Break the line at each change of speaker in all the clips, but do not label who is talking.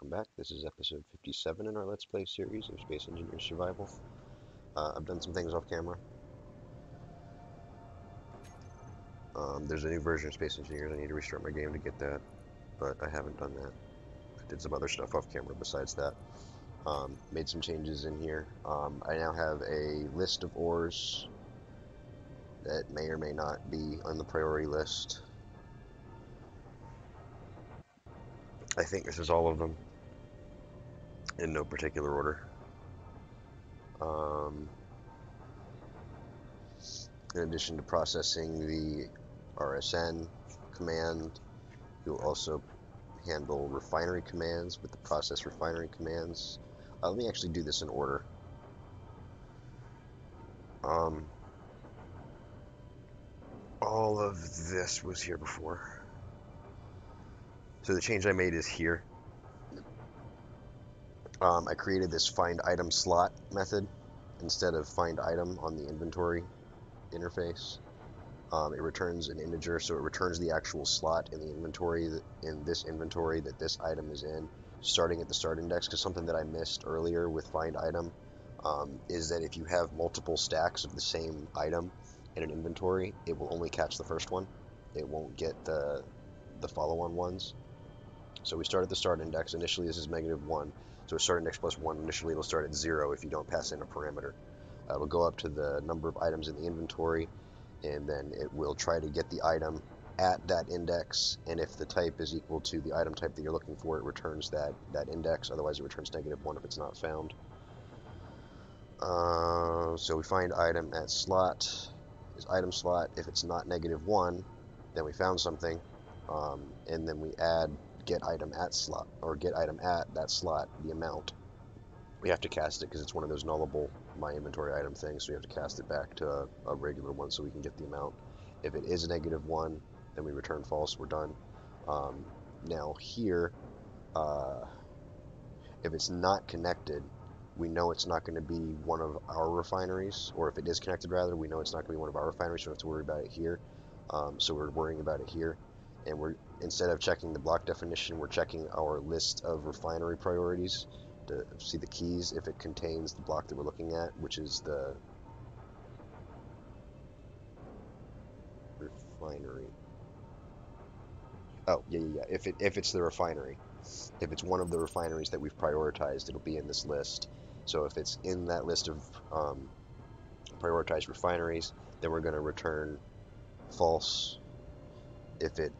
welcome back. This is episode 57 in our Let's Play series of Space Engineer Survival. Uh, I've done some things off camera. Um, there's a new version of Space Engineers. I need to restart my game to get that, but I haven't done that. I did some other stuff off camera besides that. Um, made some changes in here. Um, I now have a list of ores that may or may not be on the priority list. I think this is all of them in no particular order. Um, in addition to processing the RSN command, you'll also handle refinery commands with the process refinery commands. Uh, let me actually do this in order. Um, all of this was here before. So the change I made is here. Um, I created this find item slot method instead of find item on the inventory interface. Um, it returns an integer, so it returns the actual slot in the inventory, in this inventory that this item is in, starting at the start index, because something that I missed earlier with find item um, is that if you have multiple stacks of the same item in an inventory, it will only catch the first one. It won't get the, the follow-on ones. So we start at the start index. Initially, this is negative 1. So a start index plus 1. Initially, it'll start at 0 if you don't pass in a parameter. Uh, it'll go up to the number of items in the inventory, and then it will try to get the item at that index, and if the type is equal to the item type that you're looking for, it returns that, that index. Otherwise, it returns negative 1 if it's not found. Uh, so we find item at slot is item slot. If it's not negative 1, then we found something, um, and then we add get item at slot or get item at that slot the amount. We have to cast it because it's one of those nullable my inventory item things so we have to cast it back to a, a, regular one so we can get the amount. If it is a negative one then we return false we're done. Um, now here uh, if it's not connected we know it's not going to be one of our refineries or if it is connected rather we know it's not going to be one of our refineries so we don't have to worry about it here. Um, so we're worrying about it here and we're instead of checking the block definition, we're checking our list of refinery priorities to see the keys if it contains the block that we're looking at, which is the refinery. Oh, yeah, yeah, yeah. If, it, if it's the refinery. If it's one of the refineries that we've prioritized, it'll be in this list. So if it's in that list of um, prioritized refineries, then we're going to return false. If it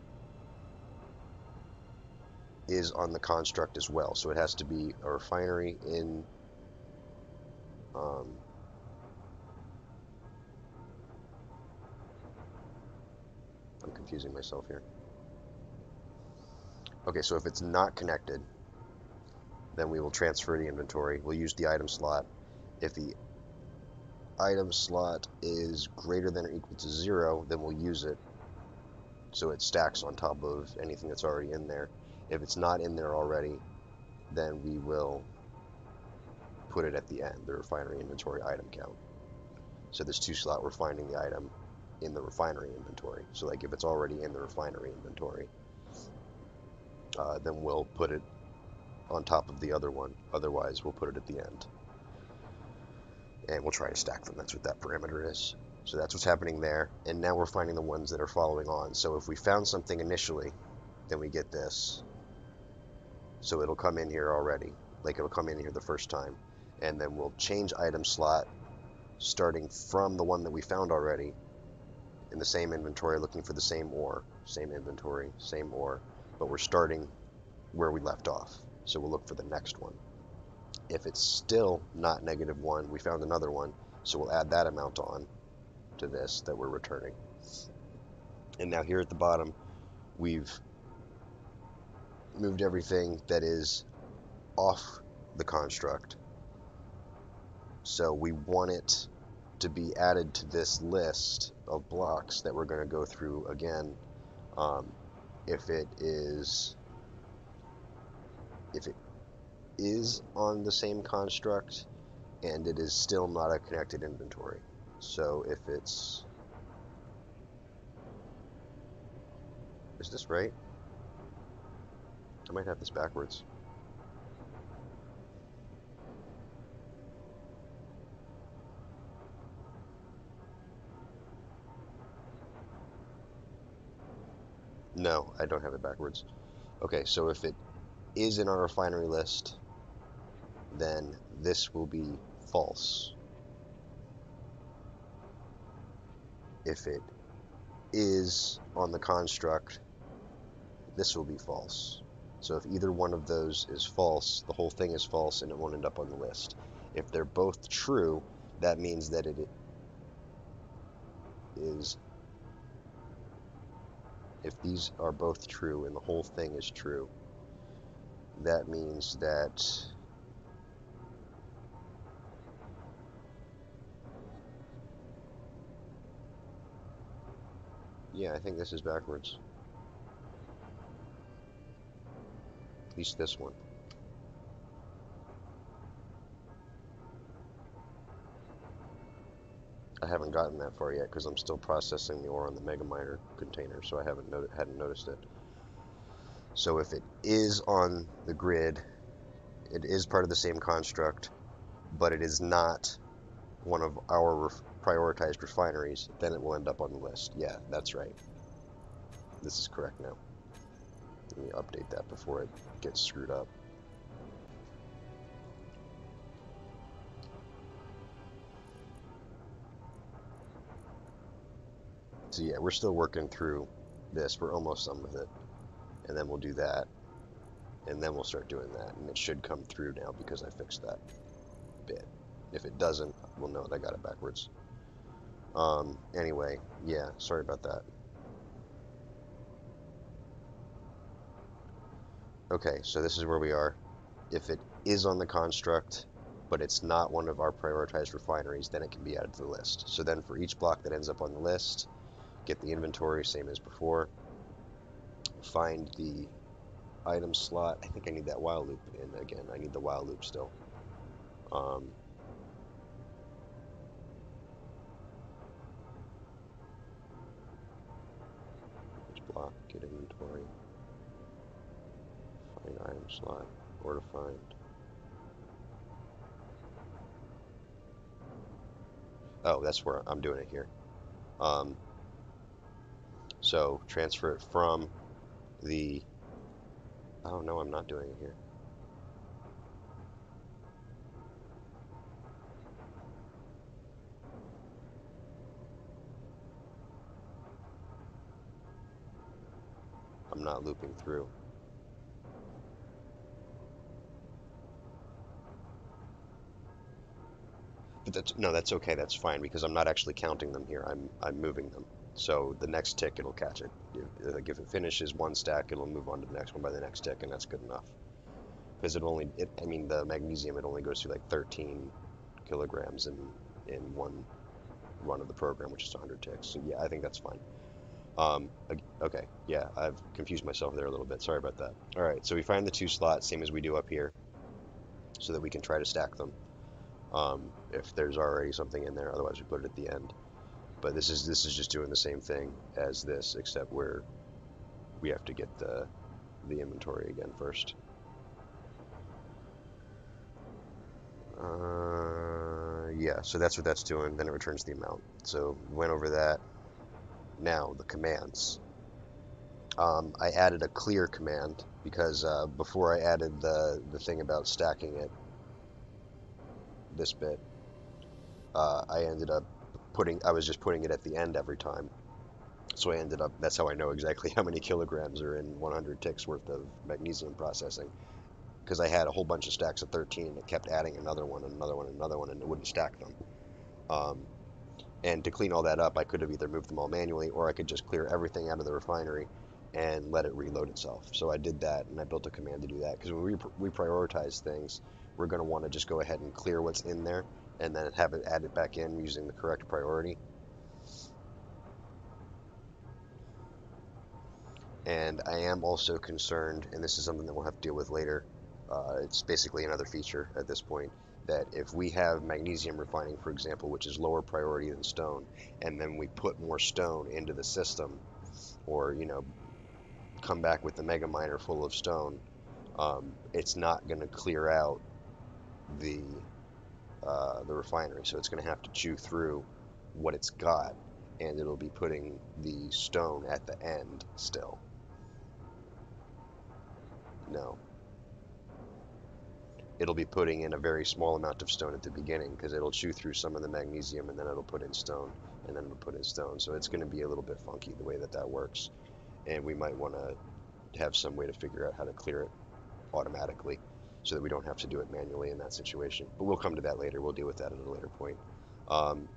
is on the construct as well. So it has to be a refinery in um, I'm confusing myself here. Okay, so if it's not connected, then we will transfer the inventory. We'll use the item slot. If the item slot is greater than or equal to zero, then we'll use it so it stacks on top of anything that's already in there. If it's not in there already, then we will put it at the end, the refinery inventory item count. So this two slot, we're finding the item in the refinery inventory. So like if it's already in the refinery inventory, uh, then we'll put it on top of the other one. Otherwise, we'll put it at the end. And we'll try to stack them. That's what that parameter is. So that's what's happening there. And now we're finding the ones that are following on. So if we found something initially, then we get this. So it'll come in here already, like it'll come in here the first time. And then we'll change item slot starting from the one that we found already in the same inventory looking for the same ore, same inventory, same ore, but we're starting where we left off. So we'll look for the next one. If it's still not negative one, we found another one, so we'll add that amount on to this that we're returning. And now here at the bottom, we've moved everything that is off the construct. So we want it to be added to this list of blocks that we're going to go through again. Um, if it is if it is on the same construct and it is still not a connected inventory. So if it's is this right? I might have this backwards. No, I don't have it backwards. Okay, so if it is in our refinery list, then this will be false. If it is on the construct, this will be false. So if either one of those is false, the whole thing is false and it won't end up on the list. If they're both true, that means that it is if these are both true and the whole thing is true, that means that yeah, I think this is backwards. Least this one. I haven't gotten that far yet because I'm still processing the ore on the Mega Miner container, so I haven't not hadn't noticed it. So if it is on the grid, it is part of the same construct, but it is not one of our ref prioritized refineries, then it will end up on the list. Yeah, that's right. This is correct now. Me update that before it gets screwed up. So yeah, we're still working through this. We're almost done with it. And then we'll do that. And then we'll start doing that. And it should come through now because I fixed that bit. If it doesn't, we'll know that I got it backwards. Um, anyway, yeah, sorry about that. Okay, so this is where we are. If it is on the construct, but it's not one of our prioritized refineries, then it can be added to the list. So then for each block that ends up on the list, get the inventory, same as before. Find the item slot. I think I need that while loop in again. I need the while loop still. Um, block? Get inventory. Find item slot. Ore to find. Oh, that's where I'm doing it here. Um, so transfer it from the, oh no, I'm not doing it here. I'm not looping through. That's, no, that's okay, that's fine, because I'm not actually counting them here, I'm, I'm moving them. So the next tick, it'll catch it. Like if it finishes one stack, it'll move on to the next one by the next tick, and that's good enough. Because it only, it, I mean, the magnesium, it only goes through like 13 kilograms in, in one run of the program, which is 100 ticks. So yeah, I think that's fine. Um, okay, yeah, I've confused myself there a little bit. Sorry about that. All right, so we find the two slots, same as we do up here, so that we can try to stack them. Um, if there's already something in there, otherwise we put it at the end. But this is this is just doing the same thing as this, except where we have to get the the inventory again first. Uh, yeah, so that's what that's doing. Then it returns the amount. So went over that. Now the commands. Um, I added a clear command because uh, before I added the the thing about stacking it, this bit, uh, I ended up putting I was just putting it at the end every time. So I ended up that's how I know exactly how many kilograms are in 100 ticks worth of magnesium processing because I had a whole bunch of stacks of 13 and it kept adding another one and another one and another one and it wouldn't stack them. Um, and to clean all that up, I could have either moved them all manually or I could just clear everything out of the refinery and let it reload itself. So I did that and I built a command to do that because when we, we prioritize things, we're going to want to just go ahead and clear what's in there and then have it added back in using the correct priority. And I am also concerned, and this is something that we'll have to deal with later, uh, it's basically another feature at this point, that if we have magnesium refining, for example, which is lower priority than stone, and then we put more stone into the system, or, you know, come back with the mega miner full of stone, um, it's not going to clear out the uh, the refinery. So it's going to have to chew through what it's got, and it'll be putting the stone at the end still. No. It'll be putting in a very small amount of stone at the beginning because it'll chew through some of the magnesium and then it'll put in stone and then it'll put in stone. So it's going to be a little bit funky the way that that works. And we might want to have some way to figure out how to clear it automatically so that we don't have to do it manually in that situation. But we'll come to that later. We'll deal with that at a later point. Um,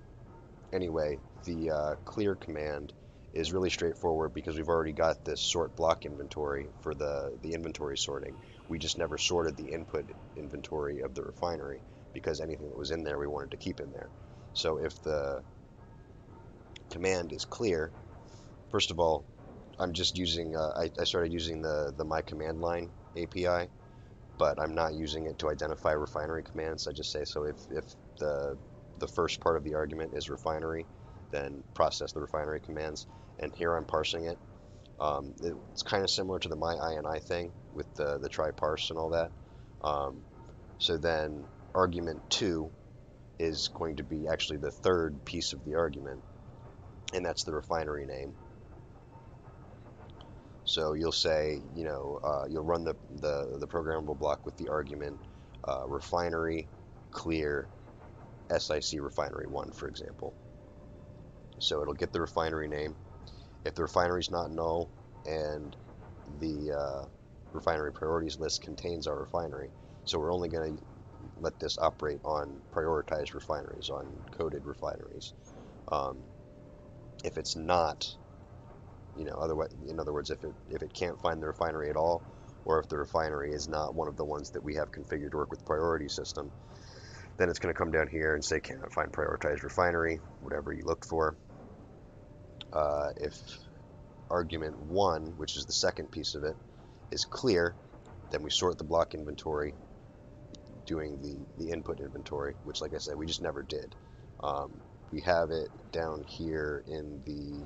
anyway, the uh, clear command is really straightforward because we've already got this sort block inventory for the, the inventory sorting. We just never sorted the input inventory of the refinery because anything that was in there we wanted to keep in there. So if the command is clear, first of all, I'm just using, uh, I, I started using the, the my command line API, but I'm not using it to identify refinery commands. I just say, so if, if the, the first part of the argument is refinery, then process the refinery commands. And here I'm parsing it. Um, it's kind of similar to the my ini thing with the, the try parse and all that. Um, so then argument two is going to be actually the third piece of the argument, and that's the refinery name. So you'll say, you know, uh, you'll run the, the, the, programmable block with the argument uh, refinery clear SIC refinery 1, for example. So it'll get the refinery name. If the refinery is not null and the uh, refinery priorities list contains our refinery, so we're only going to let this operate on prioritized refineries, on coded refineries. Um, if it's not, you know, otherwise, in other words, if it if it can't find the refinery at all, or if the refinery is not one of the ones that we have configured to work with priority system, then it's going to come down here and say cannot find prioritized refinery, whatever you looked for. Uh, if argument 1, which is the second piece of it, is clear, then we sort the block inventory doing the, the input inventory, which like I said, we just never did. Um, we have it down here in the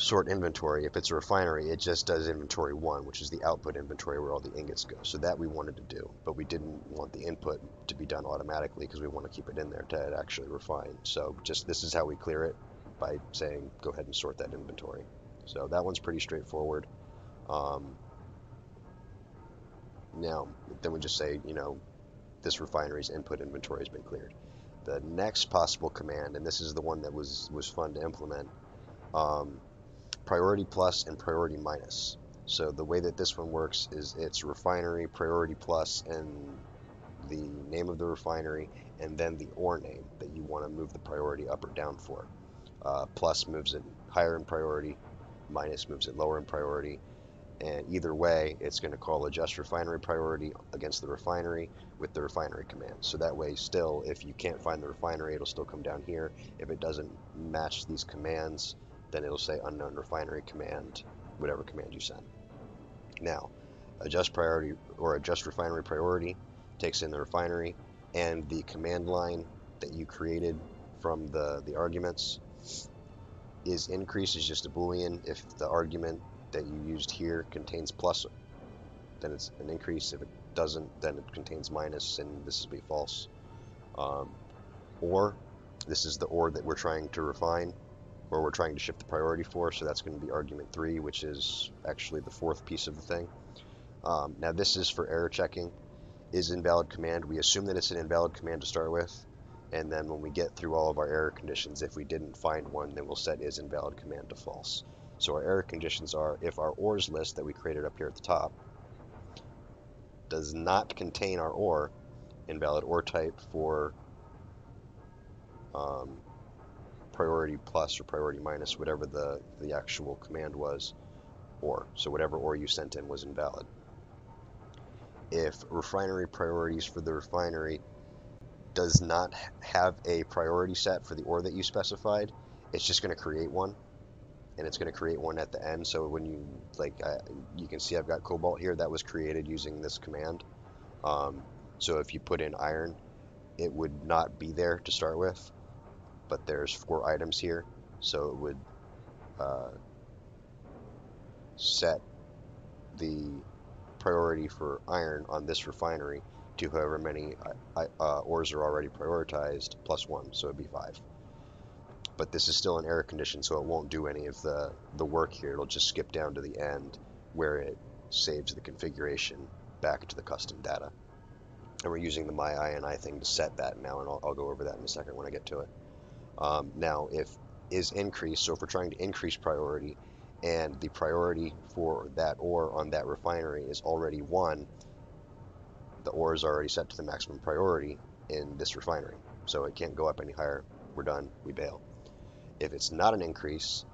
sort inventory. If it's a refinery, it just does inventory 1, which is the output inventory where all the ingots go. So that we wanted to do, but we didn't want the input to be done automatically because we want to keep it in there to actually refine. So just this is how we clear it by saying go ahead and sort that inventory. So that one's pretty straightforward. Um, now, then we just say, you know, this refinery's input inventory has been cleared. The next possible command, and this is the one that was, was fun to implement, um, priority plus and priority minus. So the way that this one works is it's refinery, priority plus, and the name of the refinery, and then the ore name that you want to move the priority up or down for. Uh, plus moves it higher in priority, minus moves it lower in priority, and either way, it's going to call adjust refinery priority against the refinery with the refinery command. So that way, still, if you can't find the refinery, it'll still come down here. If it doesn't match these commands, then it'll say unknown refinery command, whatever command you send. Now, adjust priority or adjust refinery priority takes in the refinery and the command line that you created from the, the arguments is increase is just a boolean. If the argument that you used here contains plus then it's an increase. If it doesn't then it contains minus and this will be false. Um, or this is the ore that we're trying to refine or we're trying to shift the priority for so that's going to be argument 3 which is actually the fourth piece of the thing um, now this is for error checking is invalid command we assume that it's an invalid command to start with and then when we get through all of our error conditions, if we didn't find one, then we'll set is invalid command to false. So our error conditions are if our ores list that we created up here at the top does not contain our ore, invalid ore type for um, priority plus or priority minus, whatever the, the actual command was, or. So whatever ore you sent in was invalid. If refinery priorities for the refinery does not have a priority set for the ore that you specified, it's just going to create one, and it's going to create one at the end. So when you like, uh, you can see I've got cobalt here that was created using this command. Um, so if you put in iron, it would not be there to start with, but there's four items here, so it would uh, set the priority for iron on this refinery to however many uh, uh, ores are already prioritized plus one, so it'd be five. But this is still an error condition, so it won't do any of the, the work here. It'll just skip down to the end where it saves the configuration back to the custom data. And we're using the myini thing to set that now, and I'll, I'll, go over that in a second when I get to it. Um, now, if is increased, so if we're trying to increase priority, and the priority for that ore on that refinery is already 1, the ore is already set to the maximum priority in this refinery. So it can't go up any higher. We're done. We bail. If it's not an increase,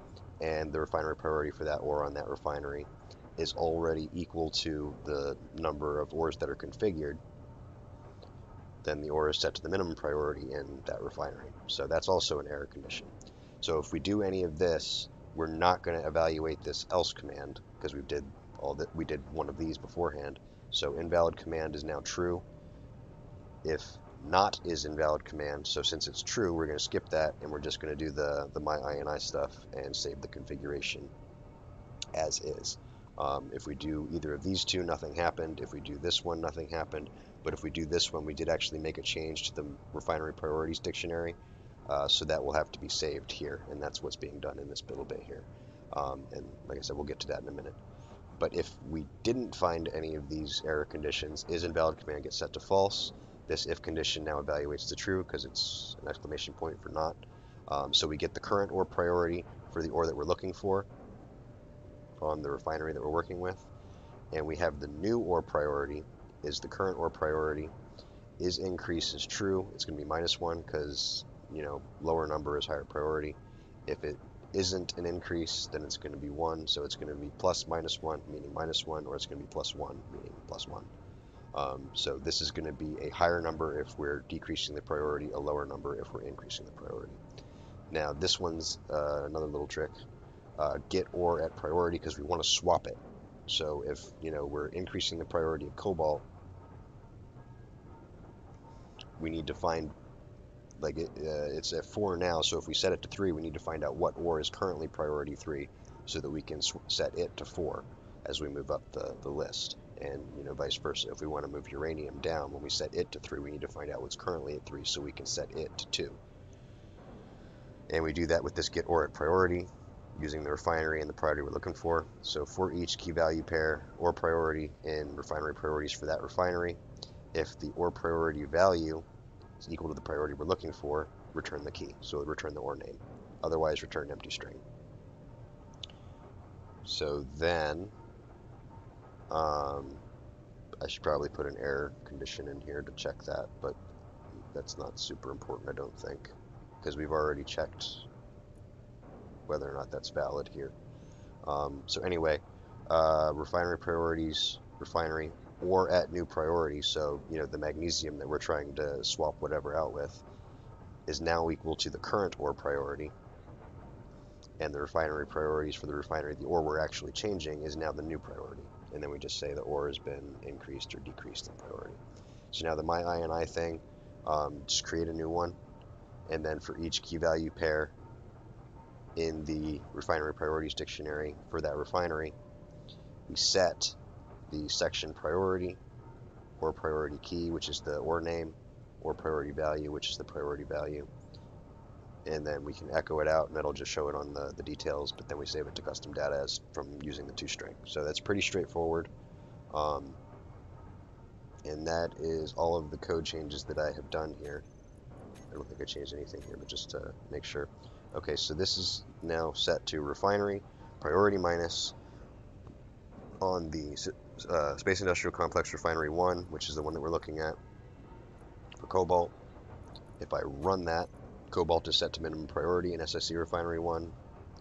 and the refinery priority for that ore on that refinery is already equal to the number of ores that are configured, then the ore is set to the minimum priority in that refinery. So that's also an error condition. So if we do any of this, we're not going to evaluate this else command because we did all that we did one of these beforehand. So invalid command is now true. If not is invalid command, so since it's true, we're going to skip that and we're just going to do the, the my ini stuff and save the configuration as is. Um, if we do either of these two, nothing happened. If we do this one, nothing happened. But if we do this one, we did actually make a change to the refinery priorities dictionary. Uh, so that will have to be saved here, and that's what's being done in this little bit here. Um, and like I said, we'll get to that in a minute. But if we didn't find any of these error conditions, is invalid command get set to false. This if condition now evaluates to true because it's an exclamation point for not. Um, so we get the current ore priority for the ore that we're looking for on the refinery that we're working with. And we have the new ore priority is the current ore priority is increase is true. It's going to be minus one because, you know, lower number is higher priority. If it isn't an increase, then it's going to be one. So it's going to be plus minus one, meaning minus one, or it's going to be plus one, meaning plus one. Um, so this is going to be a higher number if we're decreasing the priority, a lower number if we're increasing the priority. Now this one's uh, another little trick uh, get ore at priority because we want to swap it. So if you know we're increasing the priority of cobalt, we need to find like it, uh, it's at four now. So if we set it to three, we need to find out what ore is currently priority three, so that we can set it to four as we move up the, the list. And you know vice versa. If we want to move uranium down, when we set it to three, we need to find out what's currently at three, so we can set it to two. And we do that with this get ore at priority using the refinery and the priority we're looking for. So for each key value pair ore priority and refinery priorities for that refinery, if the ore priority value is equal to the priority we're looking for, return the key. So return the ore name. Otherwise, return empty string. So then, um, I should probably put an error condition in here to check that, but that's not super important, I don't think, because we've already checked whether or not that's valid here. Um, so anyway, uh, refinery priorities, refinery, ore at new priority, so you know the magnesium that we're trying to swap whatever out with is now equal to the current ore priority, and the refinery priorities for the refinery, the ore we're actually changing is now the new priority, and then we just say the ore has been increased or decreased in priority. So now the myini thing, um, just create a new one, and then for each key value pair, in the refinery priorities dictionary for that refinery, we set the section priority ore priority key, which is the ore name, ore priority value, which is the priority value. And then we can echo it out and it'll just show it on the, the details, but then we save it to custom data as from using the toString. So that's pretty straightforward. Um, and that is all of the code changes that I have done here. I don't think I changed anything here, but just to make sure. Okay, so this is now set to refinery, priority minus on the uh, Space Industrial Complex Refinery 1, which is the one that we're looking at for cobalt. If I run that, cobalt is set to minimum priority in SSC Refinery 1.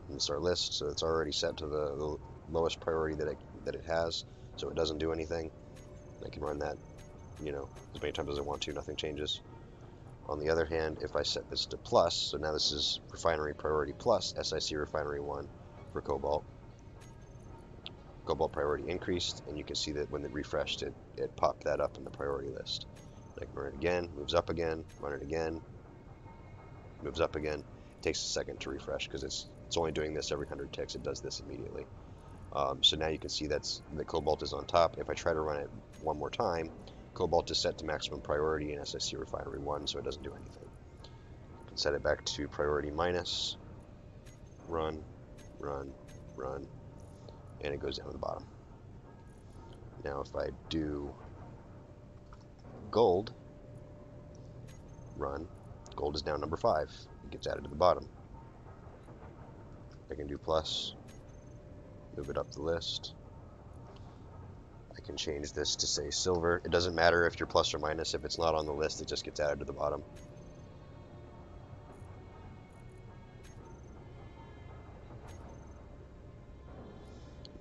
And it's our list, so it's already set to the, the lowest priority that it, that it has, so it doesn't do anything. I can run that, you know, as many times as I want to, nothing changes. On the other hand, if I set this to plus, so now this is refinery priority plus SIC refinery 1 for cobalt. Cobalt priority increased, and you can see that when it refreshed, it, it popped that up in the priority list. I can run it again, moves up again, run it again, moves up again. It takes a second to refresh because it's it's only doing this every 100 ticks. It does this immediately. Um, so now you can see that's the cobalt is on top. If I try to run it one more time, Cobalt is set to maximum priority in SSC Refinery 1, so it doesn't do anything. You can set it back to priority minus, run, run, run, and it goes down to the bottom. Now if I do gold, run, gold is now number 5. It gets added to the bottom. I can do plus, move it up the list. I can change this to say silver. It doesn't matter if you're plus or minus. If it's not on the list, it just gets added to the bottom.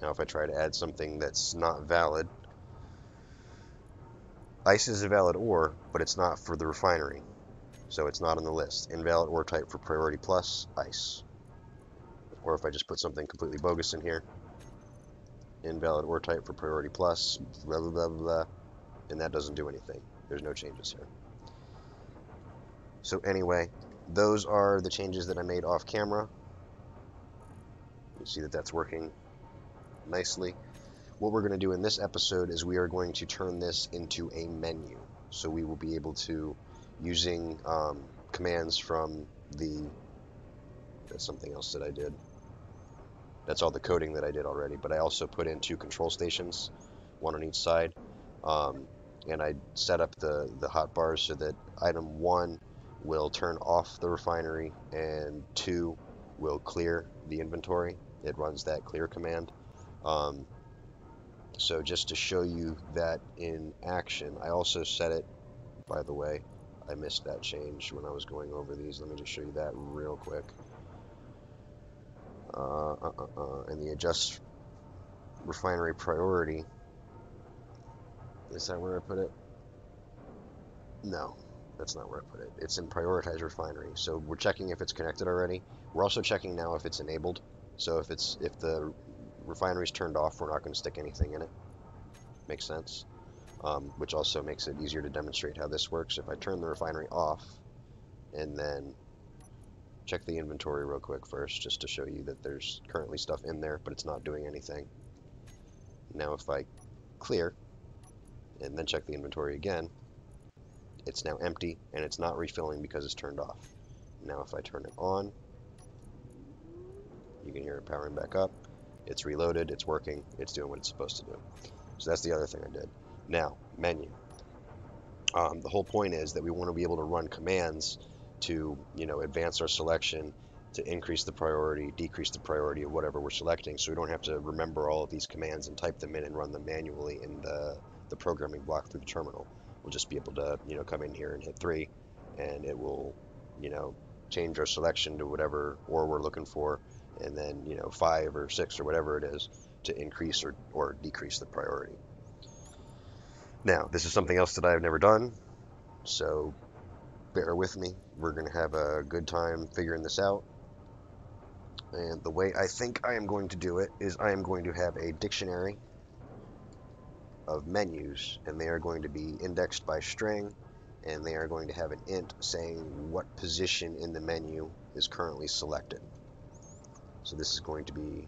Now if I try to add something that's not valid, ice is a valid ore, but it's not for the refinery. So it's not on the list. Invalid ore type for priority plus, ice. Or if I just put something completely bogus in here, invalid ore type for priority plus, blah, blah, blah, blah, and that doesn't do anything. There's no changes here. So anyway, those are the changes that I made off camera. You see that that's working nicely. What we're going to do in this episode is we are going to turn this into a menu. So we will be able to, using um, commands from the, that's something else that I did. That's all the coding that I did already, but I also put in two control stations, one on each side. Um, and I set up the, the hotbars so that item one will turn off the refinery and two will clear the inventory. It runs that clear command. Um, so just to show you that in action, I also set it, by the way, I missed that change when I was going over these. Let me just show you that real quick. Uh, uh, uh, uh and the adjust refinery priority, is that where I put it? No, that's not where I put it. It's in prioritize refinery. So we're checking if it's connected already. We're also checking now if it's enabled. So if it's if the refinery's turned off, we're not going to stick anything in it. Makes sense. Um, which also makes it easier to demonstrate how this works. If I turn the refinery off and then check the inventory real quick first, just to show you that there's currently stuff in there, but it's not doing anything. Now if I clear and then check the inventory again, it's now empty and it's not refilling because it's turned off. Now if I turn it on, you can hear it powering back up. It's reloaded, it's working, it's doing what it's supposed to do. So that's the other thing I did. Now, menu. Um, the whole point is that we want to be able to run commands to, you know, advance our selection, to increase the priority, decrease the priority of whatever we're selecting, so we don't have to remember all of these commands and type them in and run them manually in the, the programming block through the terminal. We'll just be able to, you know, come in here and hit three, and it will, you know, change our selection to whatever ore we're looking for, and then you know five or six or whatever it is to increase or, or decrease the priority. Now, this is something else that I've never done, so bear with me. We're going to have a good time figuring this out. And the way I think I am going to do it is I am going to have a dictionary of menus, and they are going to be indexed by string, and they are going to have an int saying what position in the menu is currently selected. So this is going to be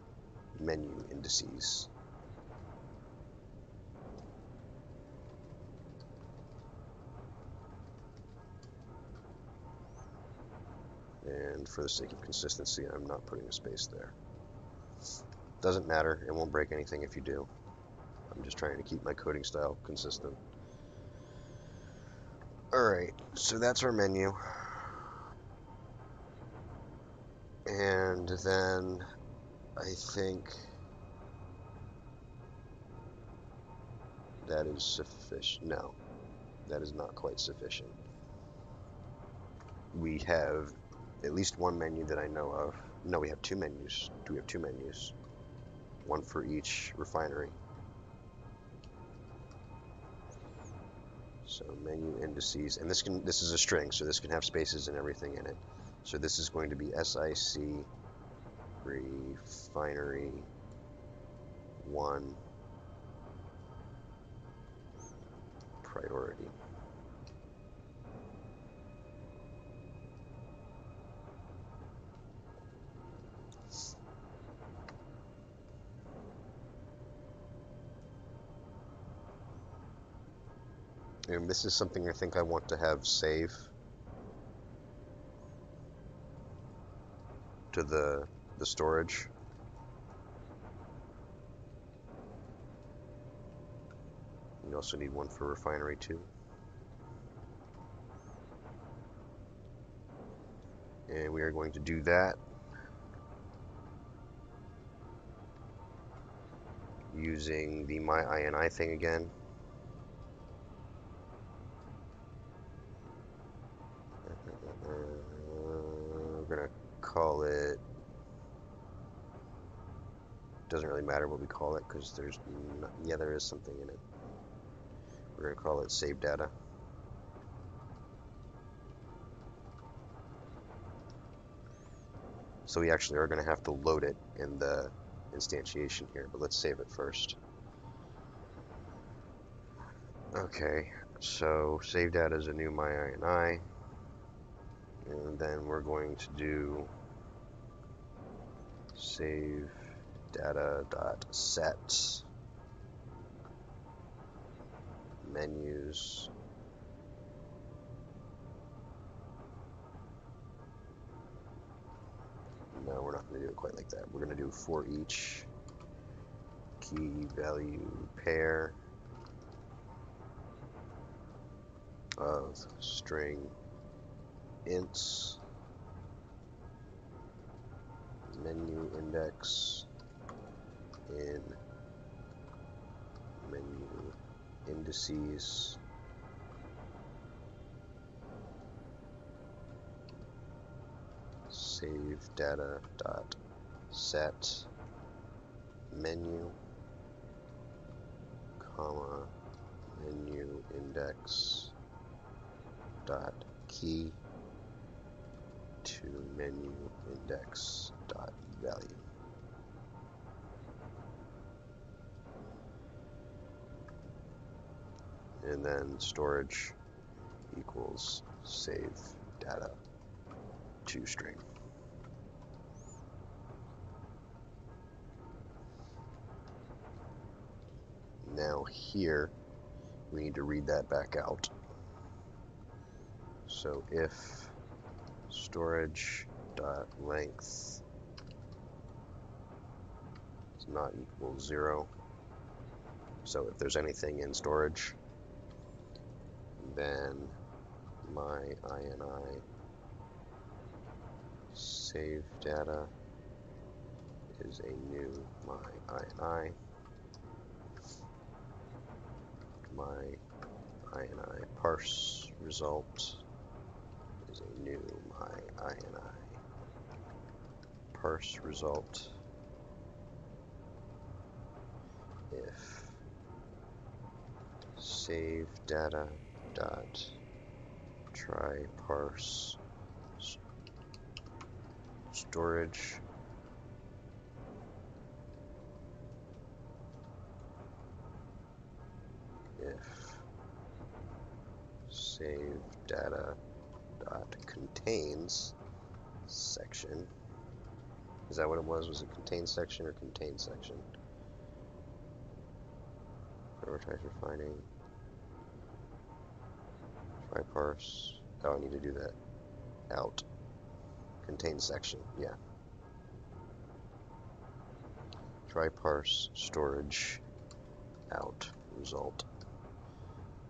menu indices. And for the sake of consistency, I'm not putting a space there. Doesn't matter, it won't break anything if you do. I'm just trying to keep my coding style consistent. Alright, so that's our menu. And then I think that is sufficient. No, that is not quite sufficient. We have at least one menu that I know of. No, we have two menus. Do we have two menus? One for each refinery. So menu indices, and this can this is a string, so this can have spaces and everything in it. So this is going to be SIC refinery 1 priority. And this is something I think I want to have save to the, the storage. We also need one for refinery too. And we are going to do that using the my INI thing again. Matter what we call it because there's not, yeah there is something in it. We're to call it save data. So we actually are going to have to load it in the instantiation here but let's save it first. Okay so save data is a new myini and then we're going to do save data dot set. Menus. No we're not going to do it quite like that. We're going to do for each key value pair of string ints. Menu index in menu indices. Save data dot set menu comma menu index dot key to menu index dot value and then storage equals save data to string. Now here, we need to read that back out. So if storage dot length is not equal zero, so if there's anything in storage, then my INI save data is a new my INI. My INI parse result is a new my INI parse result. If save data dot try parse storage. If save data dot contains section. Is that what it was? Was it contain section or contain section? Prioritize refining Try parse. Oh, I need to do that. Out. Contain section. Yeah. Try parse storage out result.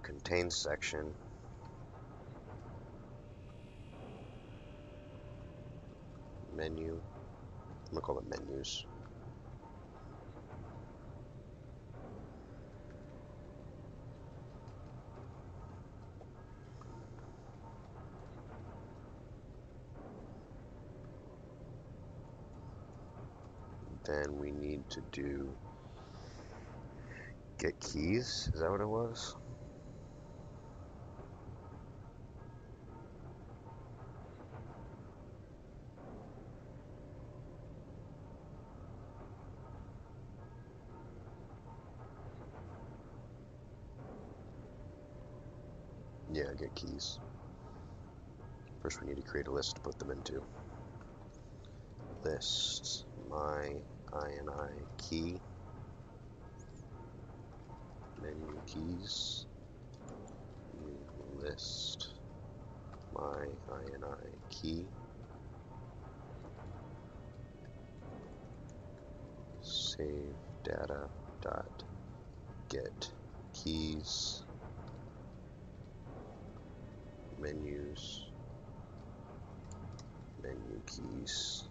Contain section. Menu. I'm gonna call it menus. then we need to do get keys. Is that what it was? Yeah, get keys. First we need to create a list to put them into. List my INI key, menu keys, list my INI key, save data dot get keys, menus, menu keys.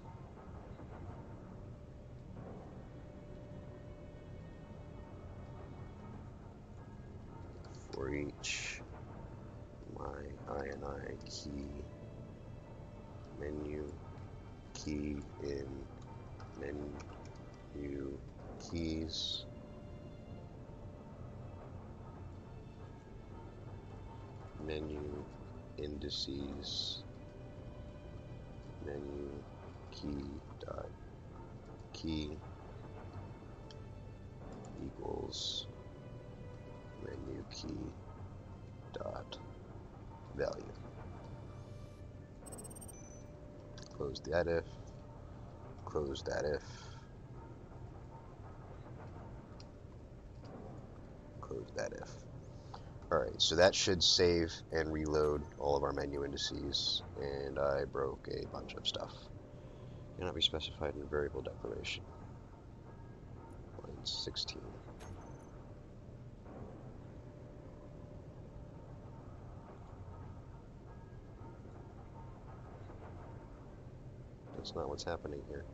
For each my INI key menu key in menu keys. Menu indices. Menu key dot key equals menu key dot value. Close that if, close that if, close that if. Alright, so that should save and reload all of our menu indices, and I broke a bunch of stuff. Cannot be specified in variable declaration. Line 16. That's not what's happening here.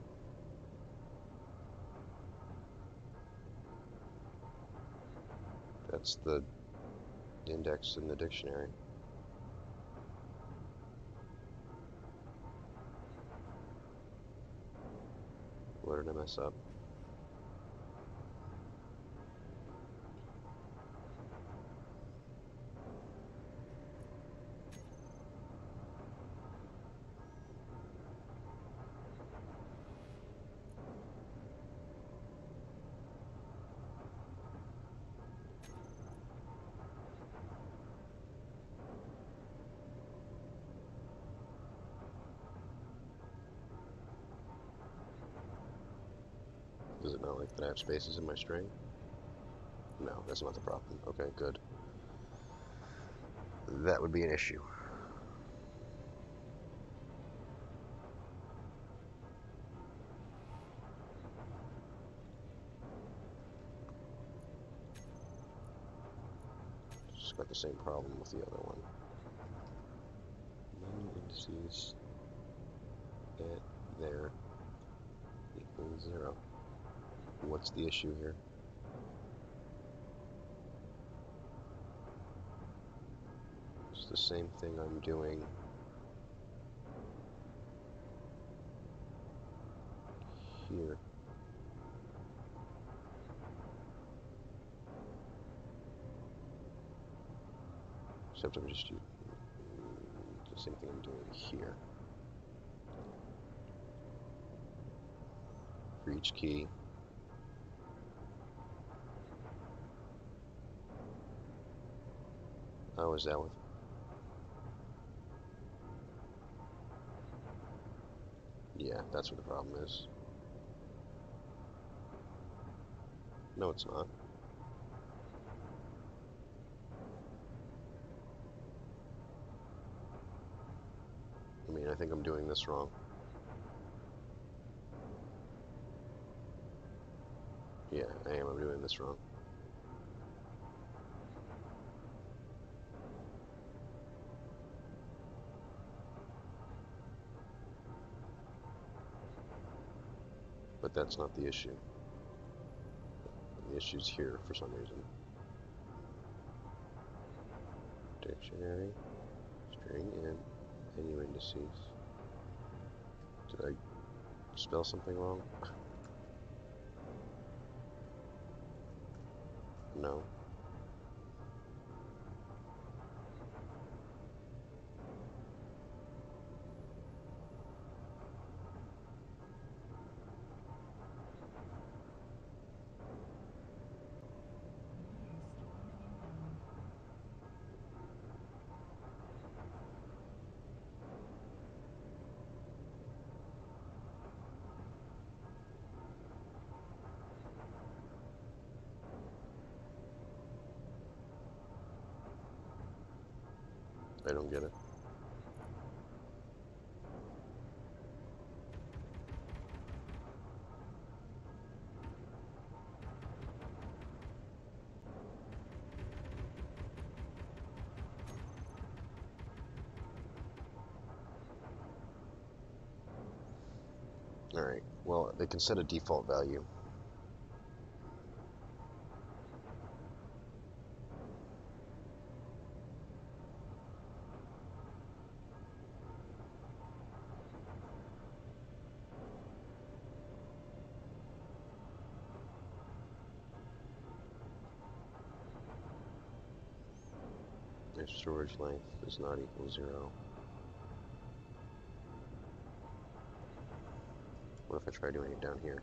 That's the index in the dictionary. What did I mess up? Have spaces in my string? No, that's not the problem. Okay, good. That would be an issue. Just got the same problem with the other one. Menu indices at there equals zero. What's the issue here? It's the same thing I'm doing here. Except I'm just u- the same thing I'm doing here. For each key. Oh, is that what? Yeah, that's what the problem is. No, it's not. I mean, I think I'm doing this wrong. Yeah, I am. I'm doing this wrong. But that's not the issue. The issue's here for some reason. Dictionary, string in, menu indices. Did I spell something wrong? Alright, well, they can set a default value. Their storage length does not equal zero. What if I try doing it down here?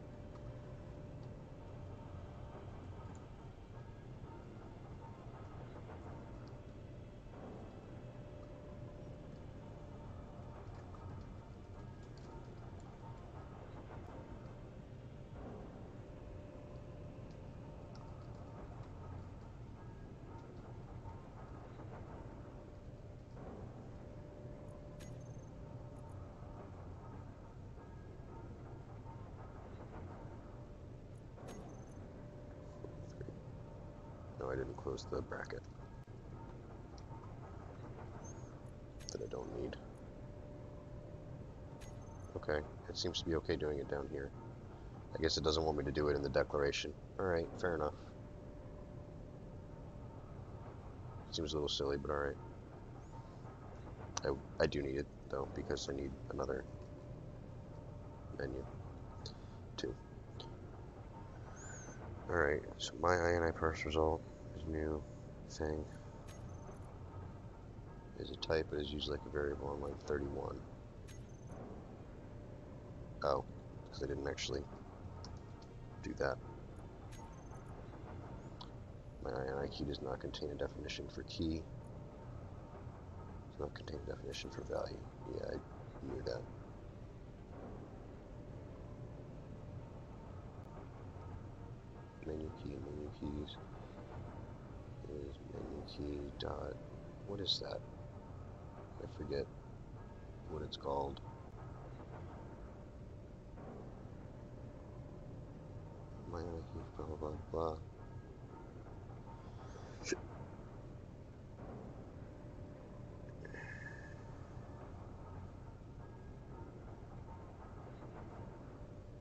No, I didn't close the bracket. That I don't need. Okay, it seems to be okay doing it down here. I guess it doesn't want me to do it in the declaration. Alright, fair enough. Seems a little silly, but alright. I, I do need it, though, because I need another menu. Two. Alright, so my INI parse result new thing. Is a type, but is used like a variable on line 31. Oh, because I didn't actually do that. My INI key does not contain a definition for key. Does not contain a definition for value. Yeah, I knew that. Menu key, menu keys is menu key dot. What is that? I forget what it's called. My key, blah blah blah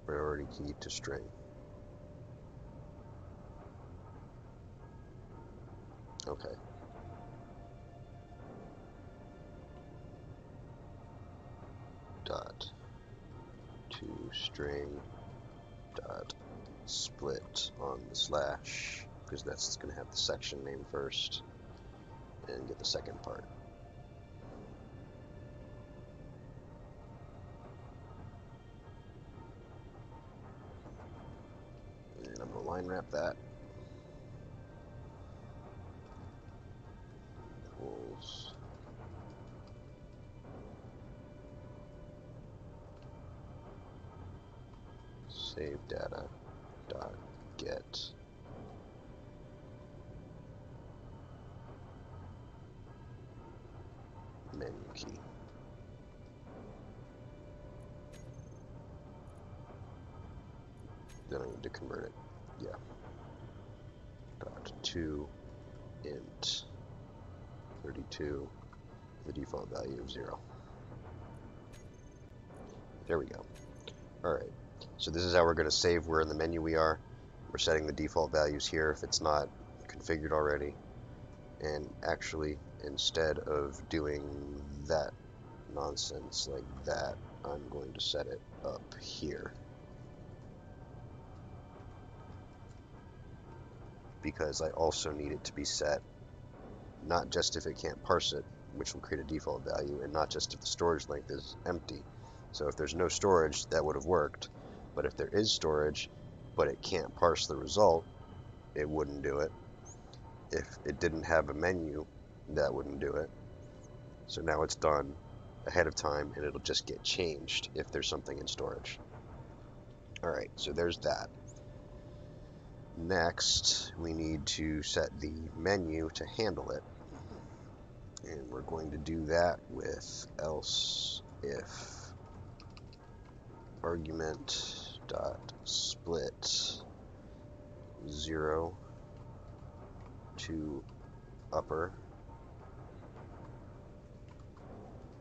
priority key to string. That's going to have the section name first and get the second part. And I'm going to line wrap that. 32 the default value of 0. There we go. Alright, so this is how we're going to save where in the menu we are. We're setting the default values here if it's not configured already. And actually, instead of doing that nonsense like that, I'm going to set it up here. Because I also need it to be set not just if it can't parse it, which will create a default value, and not just if the storage length is empty. So if there's no storage, that would have worked. But if there is storage, but it can't parse the result, it wouldn't do it. If it didn't have a menu, that wouldn't do it. So now it's done ahead of time, and it'll just get changed if there's something in storage. Alright, so there's that. Next, we need to set the menu to handle it. And we're going to do that with else if argument dot split 0 to upper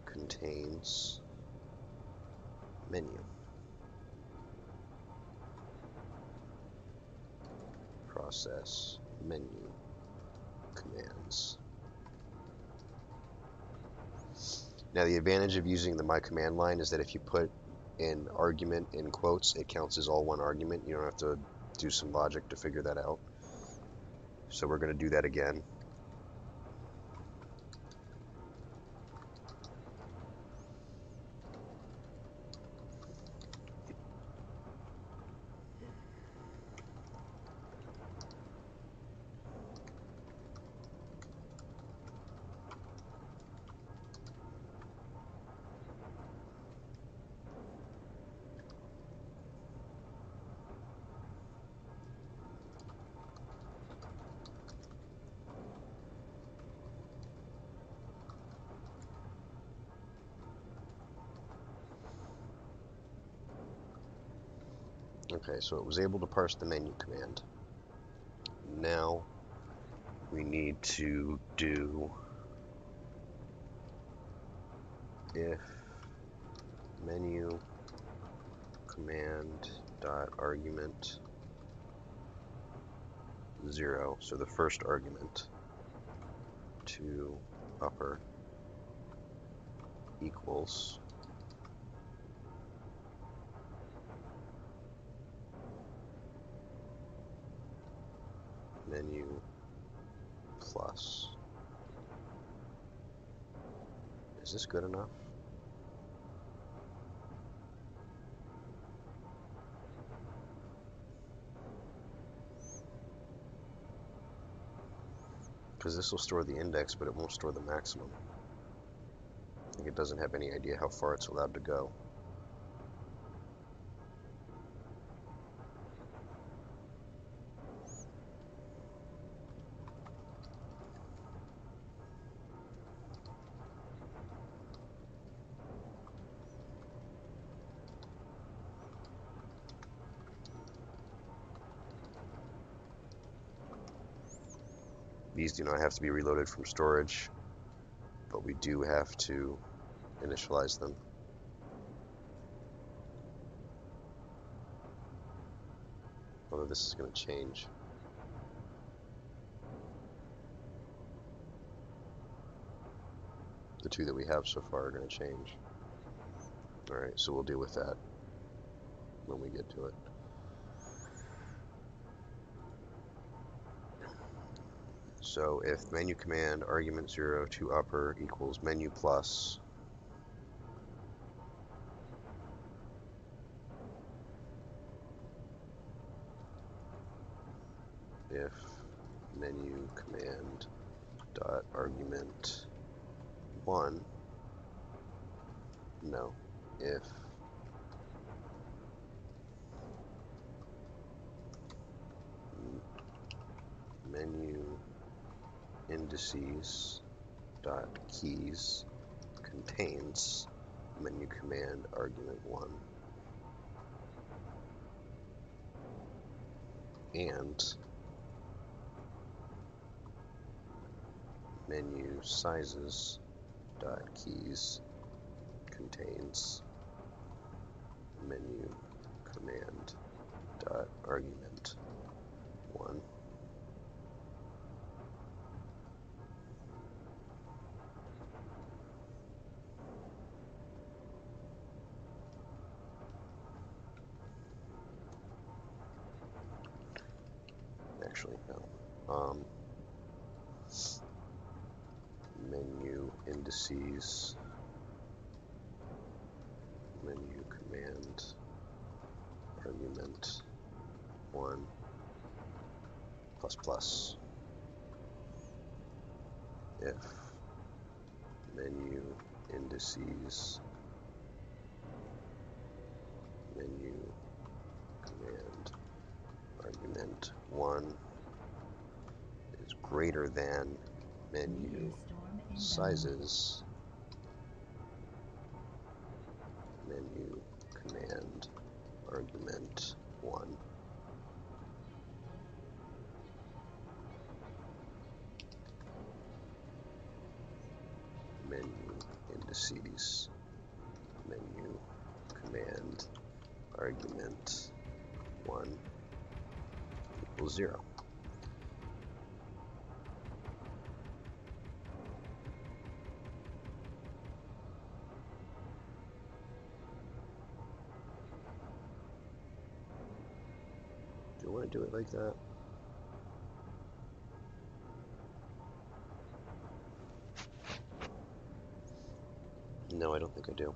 contains menu. Process menu commands. Now the advantage of using the my command line is that if you put an argument in quotes, it counts as all one argument. You don't have to do some logic to figure that out. So we're going to do that again. Okay, so it was able to parse the menu command. Now we need to do if menu command dot argument zero, so the first argument to upper equals menu plus. Is this good enough? Because this will store the index, but it won't store the maximum. I think it doesn't have any idea how far it's allowed to go. These do not have to be reloaded from storage, but we do have to initialize them. Although this is going to change. The two that we have so far are going to change. Alright, so we'll deal with that when we get to it. So if menu command argument 0 to upper equals menu plus contains menu command argument 1 and menu sizes dot keys contains menu command dot argument 1 plus plus. If menu indices menu command argument one is greater than menu sizes menu command argument one menu, indices, menu, command, argument, 1 equals 0. Do you want to do it like that? Think I do.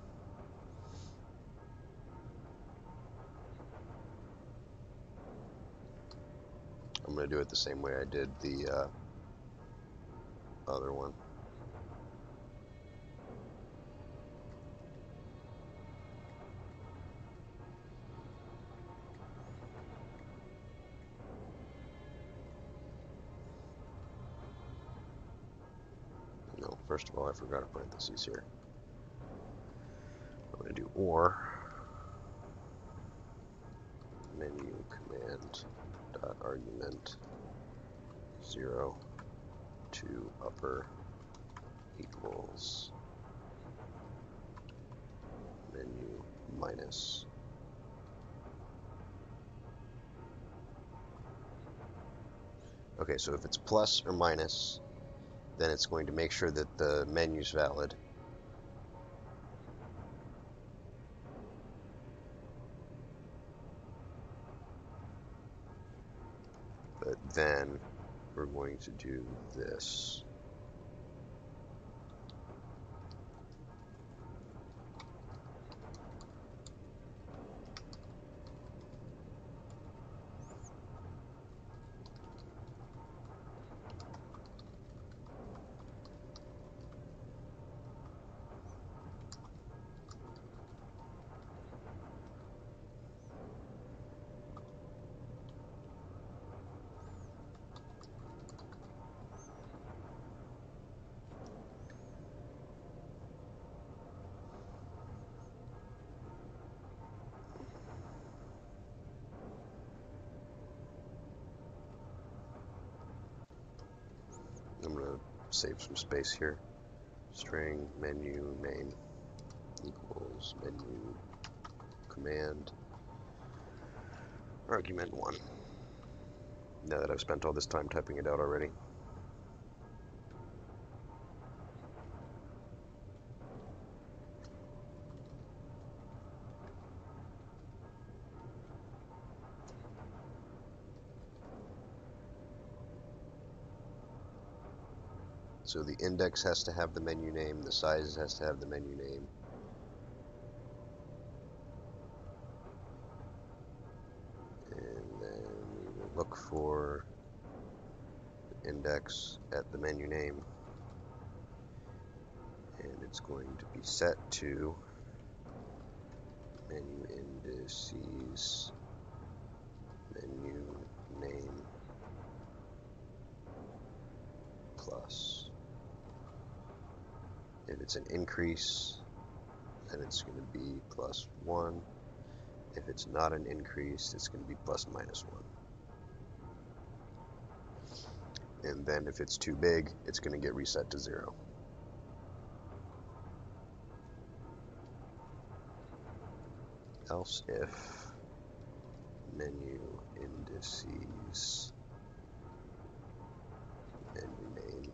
I'm going to do it the same way I did the uh, other one. No, first of all, I forgot a parentheses here. I'm going to do or menu command dot argument 0 to upper equals menu minus Okay, so if it's plus or minus, then it's going to make sure that the menu's valid. But then we're going to do this. I'm going to save some space here. String menu name equals menu command argument 1. Now that I've spent all this time typing it out already. So the index has to have the menu name, the size has to have the menu name. And then we will look for the index at the menu name. And it's going to be set to menu indices menu name plus if it's an increase, then it's going to be plus 1. If it's not an increase, it's going to be plus minus 1. And then if it's too big, it's going to get reset to 0. Else if menu indices menu name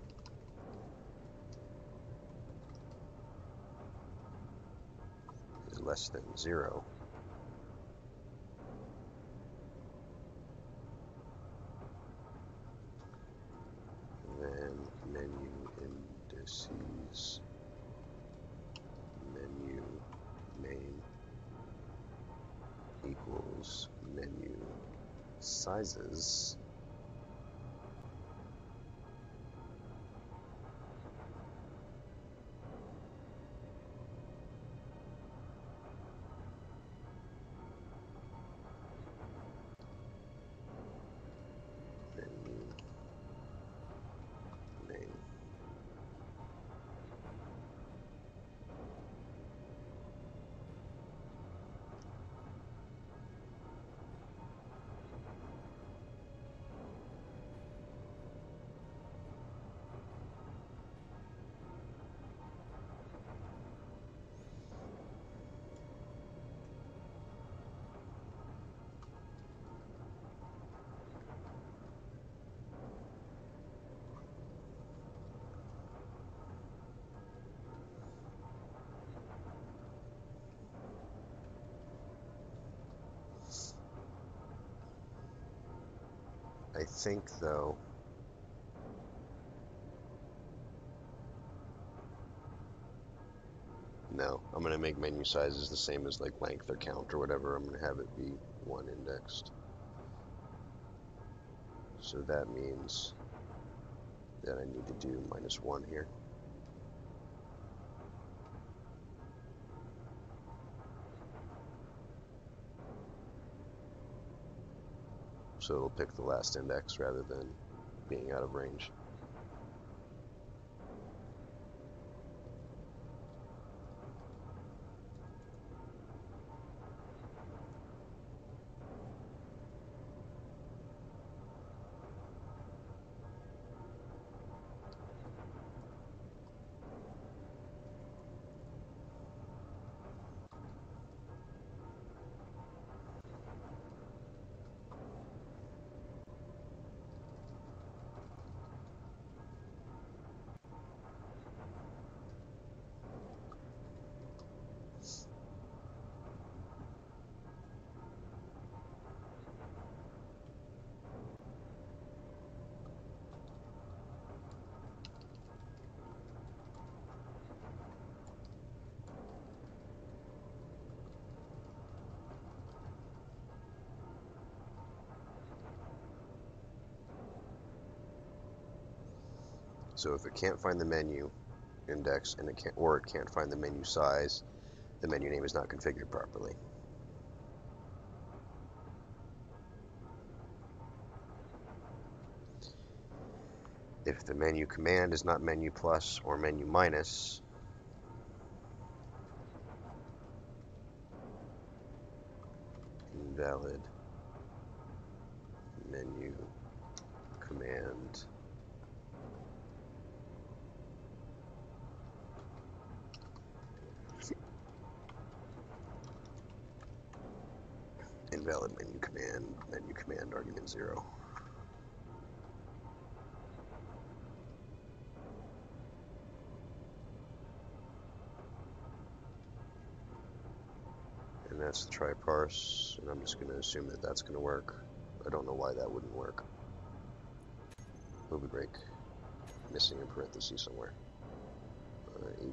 is less than zero, think, though, No, I'm going to make menu sizes the same as like length or count or whatever. I'm going to have it be one indexed. So that means that I need to do minus one here. So it'll pick the last index rather than being out of range. So if it can't find the menu index and it can't, or it can't find the menu size, the menu name is not configured properly. If the menu command is not menu plus or menu minus, invalid menu command invalid menu command, menu command argument zero. And that's the try parse, and I'm just going to assume that that's going to work. I don't know why that wouldn't work. Movie break. Missing a parenthesis somewhere. Uh, 85.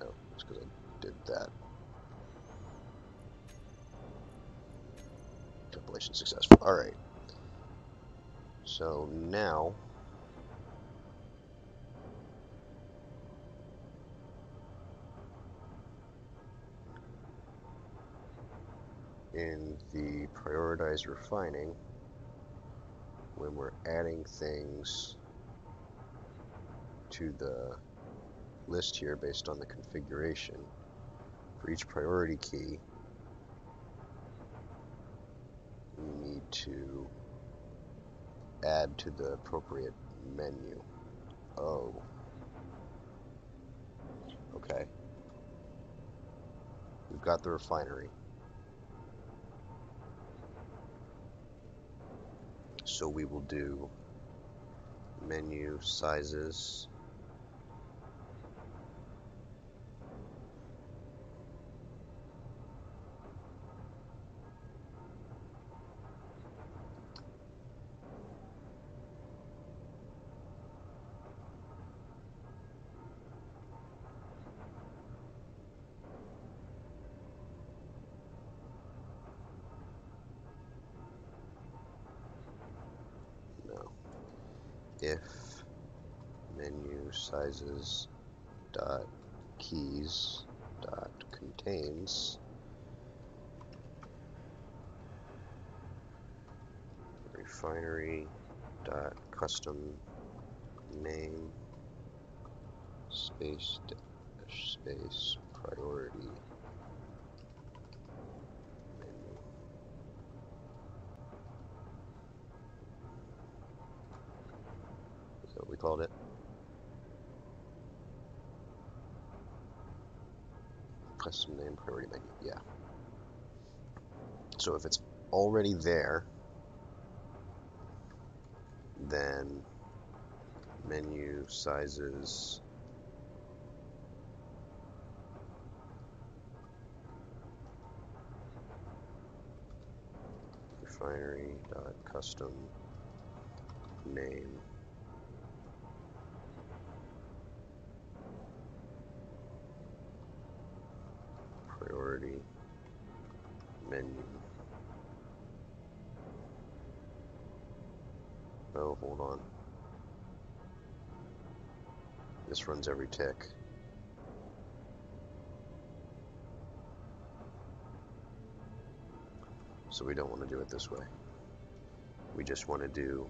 No, it's because I did that. Compilation successful. Alright. So now... In the prioritize refining, when we're adding things to the list here based on the configuration, for each priority key, we need to add to the appropriate menu. Oh. Okay. We've got the refinery. So we will do menu sizes sizes dot keys dot contains refinery dot custom name space dash space priority we called it. Custom name priority menu, yeah. So if it's already there, then menu sizes refinery custom name this runs every tick so we don't want to do it this way we just want to do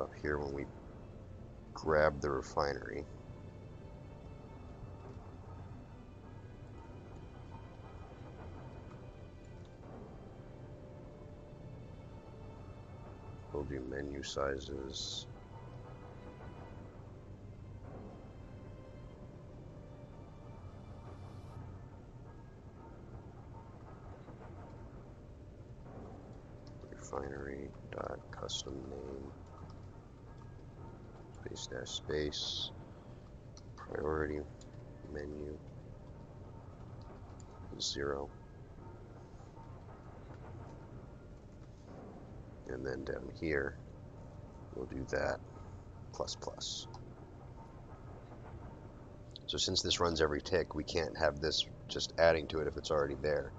up here when we grab the refinery. Do menu sizes. refinery dot custom name. Space dash space. Priority menu. Zero and then down here we'll do that plus plus. So since this runs every tick we can't have this just adding to it if it's already there.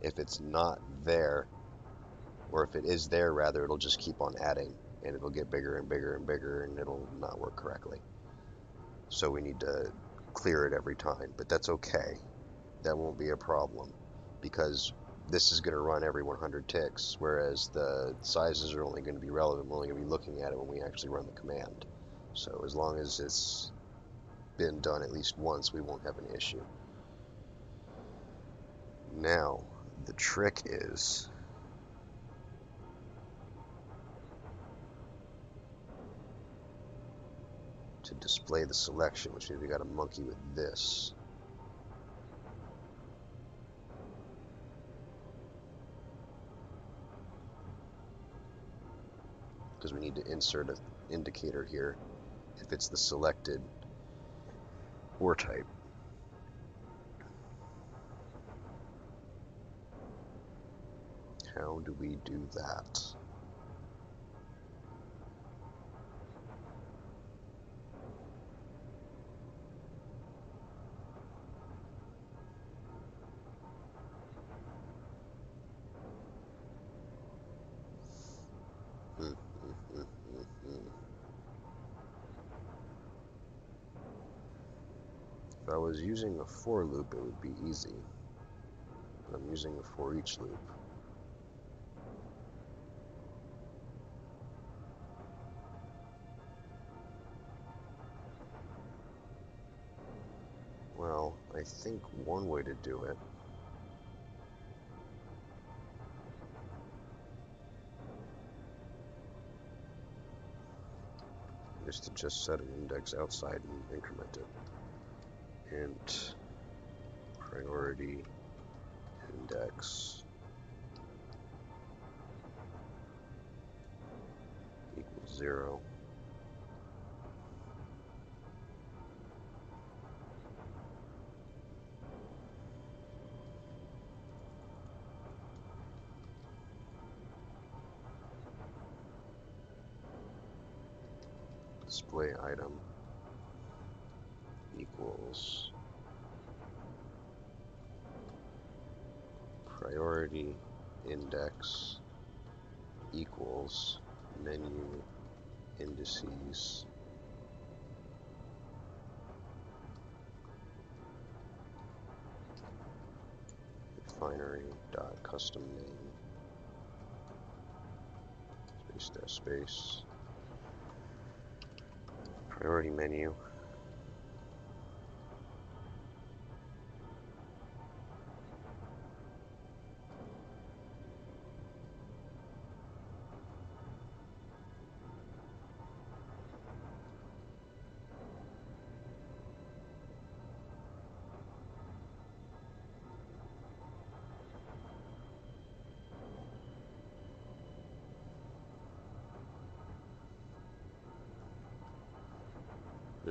If it's not there or if it is there rather it'll just keep on adding and it'll get bigger and bigger and bigger and it'll not work correctly. So we need to clear it every time but that's okay. That won't be a problem because this is going to run every 100 ticks whereas the sizes are only going to be relevant we're only going to be looking at it when we actually run the command so as long as it's been done at least once we won't have an issue now the trick is to display the selection, which means we got a monkey with this. Because we need to insert an indicator here if it's the selected ore type. How do we do that? A for loop, it would be easy. But I'm using a for each loop. Well, I think one way to do it is to just set an index outside and increment it int priority index equals zero. display item index equals menu indices. Refinery dot custom name. Space dash space. Priority menu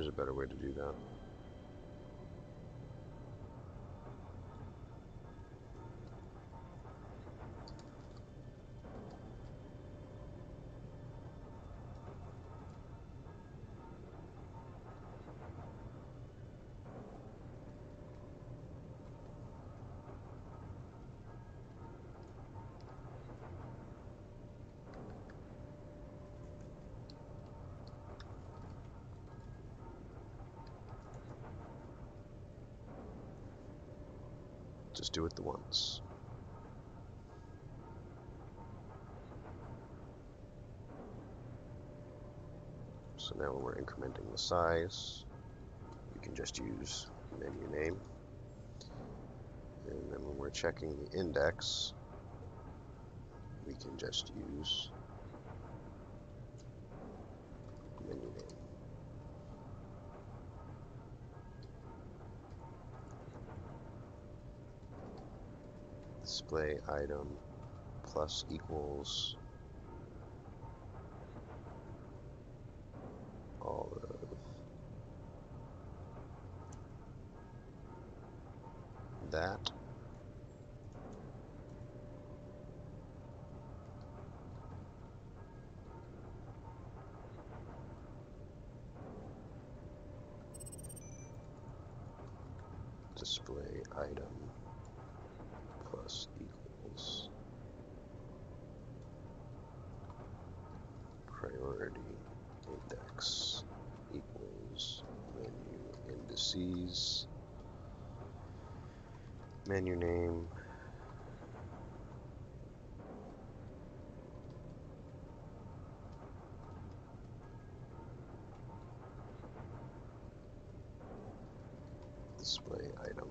There's a better way to do that. Do it the once. So now when we're incrementing the size, we can just use menu name. And then when we're checking the index, we can just use menu name. Display item plus equals all that. Display item plus equals priority index equals menu indices menu name. Display item.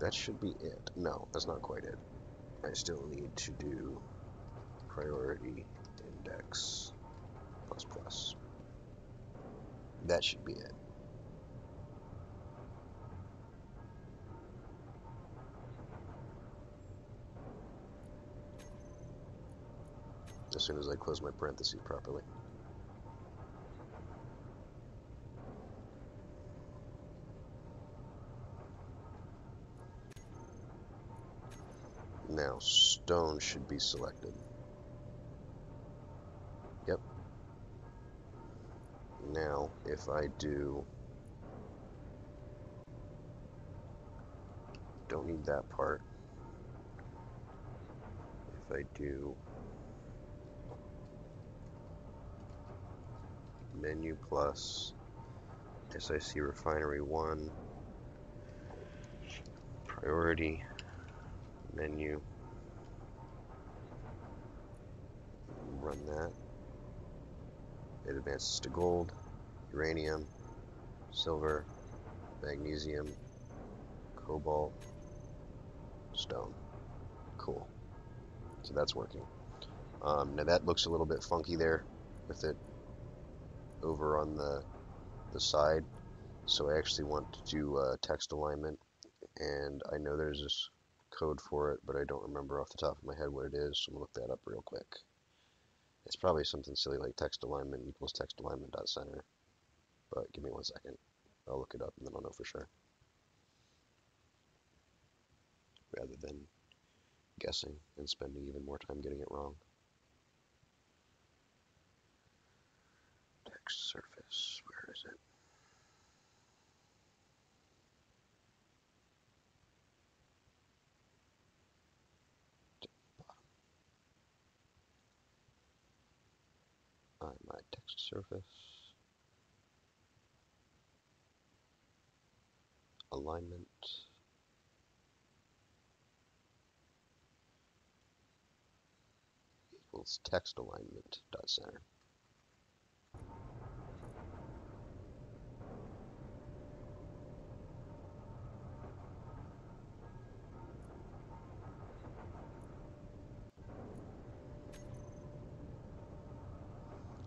That should be it. No that's not quite it. I still need to do priority index plus plus that should be it as soon as I close my parentheses properly. Now, stone should be selected. Now, if I do... Don't need that part. If I do. Menu plus SIC refinery 1 priority menu. Run that. It advances to gold uranium silver magnesium cobalt stone cool so that's working um, now that looks a little bit funky there with it over on the, the side. So I actually want to do uh, text alignment and I know there's this code for it, but I don't remember off the top of my head what it is, so I'm going to look that up real quick. It's probably something silly like text alignment equals text alignment dot center, but give me one second. I'll look it up and then I'll know for sure. Rather than guessing and spending even more time getting it wrong. Text surface. Where is it? My text surface. Alignment. equals text alignment dot center.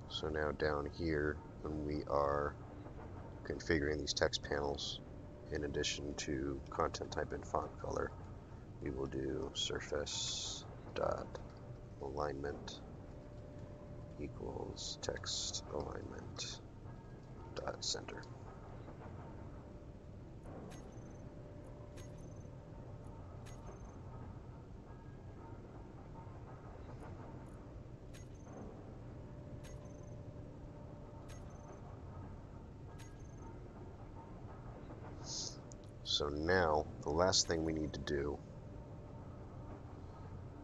So now down here, when we are configuring these text panels, in addition to content type and font color, we will do surface dot alignment equals text alignment dot center. So now, the last thing we need to do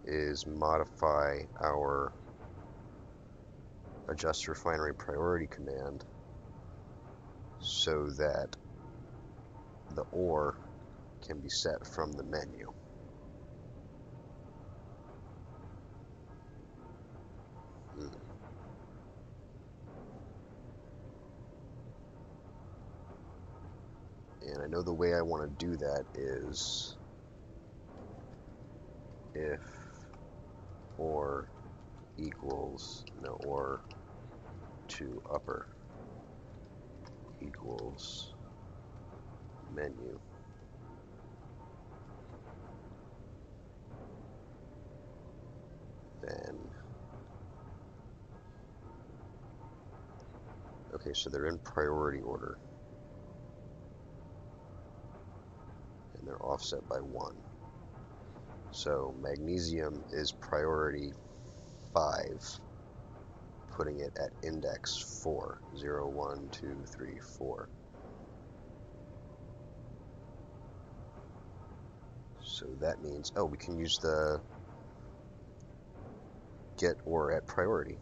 is modify our adjust refinery priority command so that the ore can be set from the menu. Know the way I want to do that is if ore equals, no, ore to upper equals menu. Then, okay, so they're in priority order. And they're offset by one. So magnesium is priority 5, putting it at index 4. 0, 1, 2, 3, 4. So that means, oh, we can use the get ore at priority.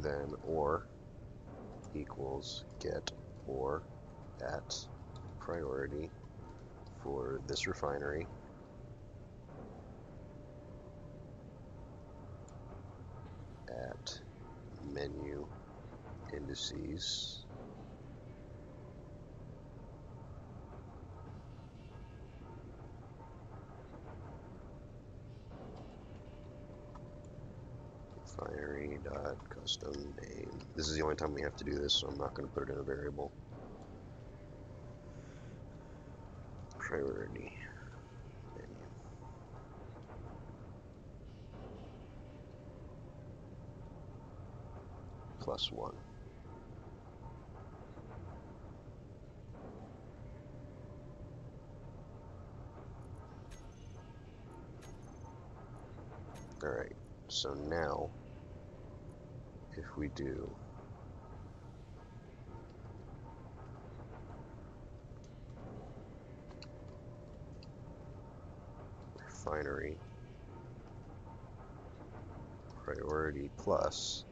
Then ore equals get ore at priority for this refinery. At menu indices. Refinery dot custom name. This is the only time we have to do this so I'm not going to put it in a variable priority plus one. Alright, so now if we do refinery priority plus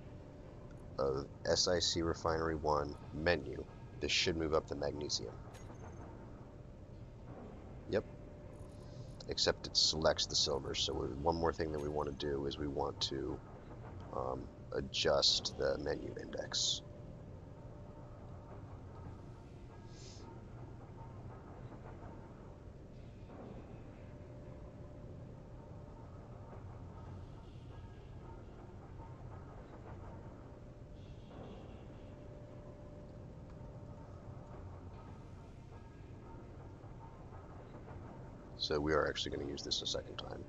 of SIC Refinery 1 menu, this should move up the magnesium. Yep. Except it selects the silver. So one more thing that we want to do is we want to um, adjust the menu index. So we are actually going to use this a second time,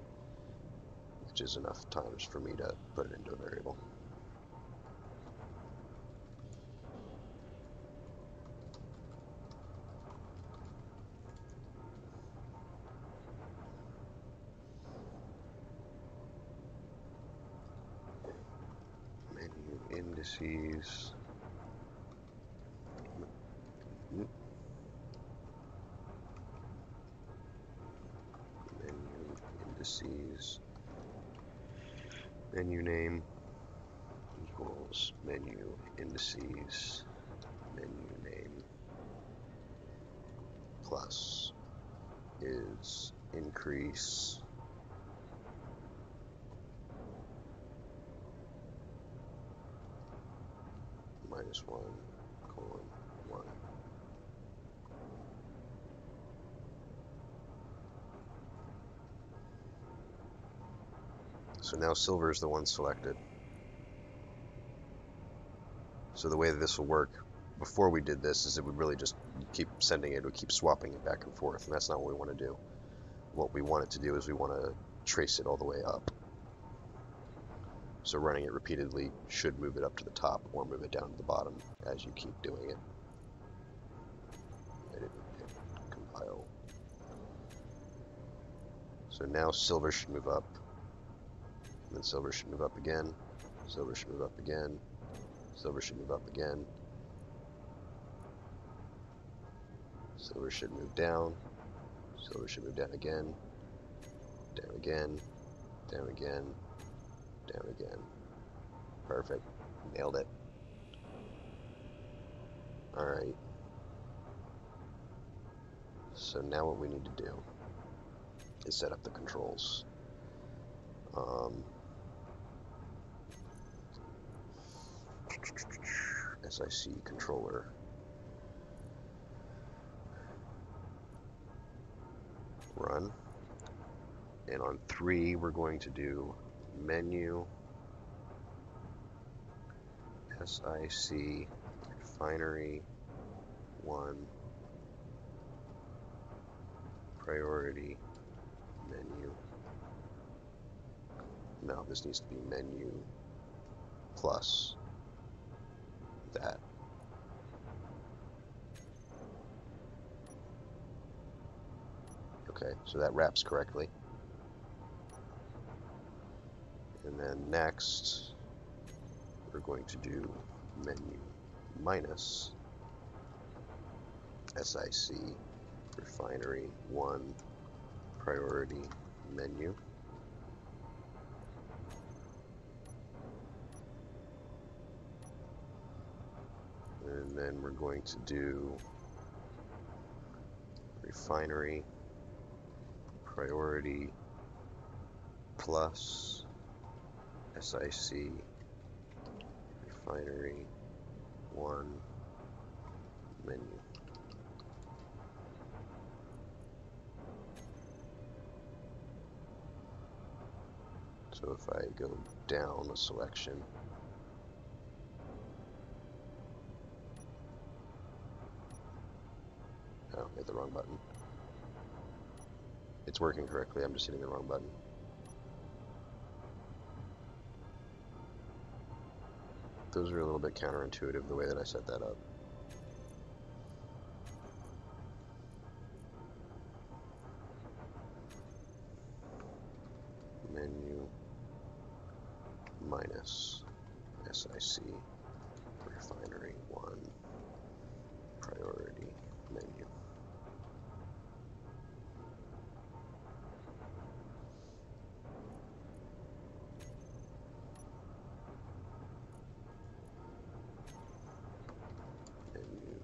which is enough times for me to put it into a variable. Menu indices. Menu name equals menu indices menu name plus is increase. Minus 1 colon 1 So now silver is the one selected. So the way that this will work before we did this is it would really just keep sending it, it would keep swapping it back and forth, and that's not what we want to do. What we want it to do is we want to trace it all the way up. So running it repeatedly should move it up to the top or move it down to the bottom as you keep doing it. Compile. So now silver should move up then silver should move up again. Silver should move up again. Silver should move up again. Silver should move down. Silver should move down again. Down again. Down again. Down again. Perfect. Nailed it. Alright. So now what we need to do is set up the controls. Um, SIC controller. Run. And on three, we're going to do menu SIC refinery one priority menu. No, this needs to be menu plus that. Okay, so that wraps correctly. And then next, we're going to do menu minus SIC refinery 1 priority menu. And then we're going to do refinery priority plus SIC refinery 1 menu. So if I go down a selection, It's working correctly, I'm just hitting the wrong button. Those are a little bit counterintuitive the way that I set that up. Menu minus SIC refinery 1 priority menu. Menu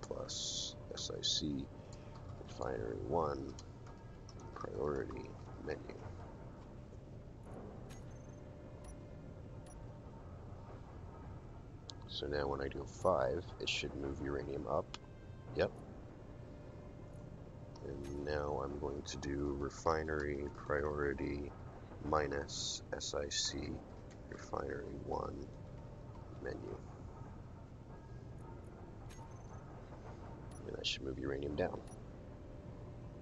plus SIC refinery 1 priority menu. So now when I do 5, it should move uranium up. Yep. And now I'm going to do refinery priority minus SIC refinery 1 menu. And that should move uranium down.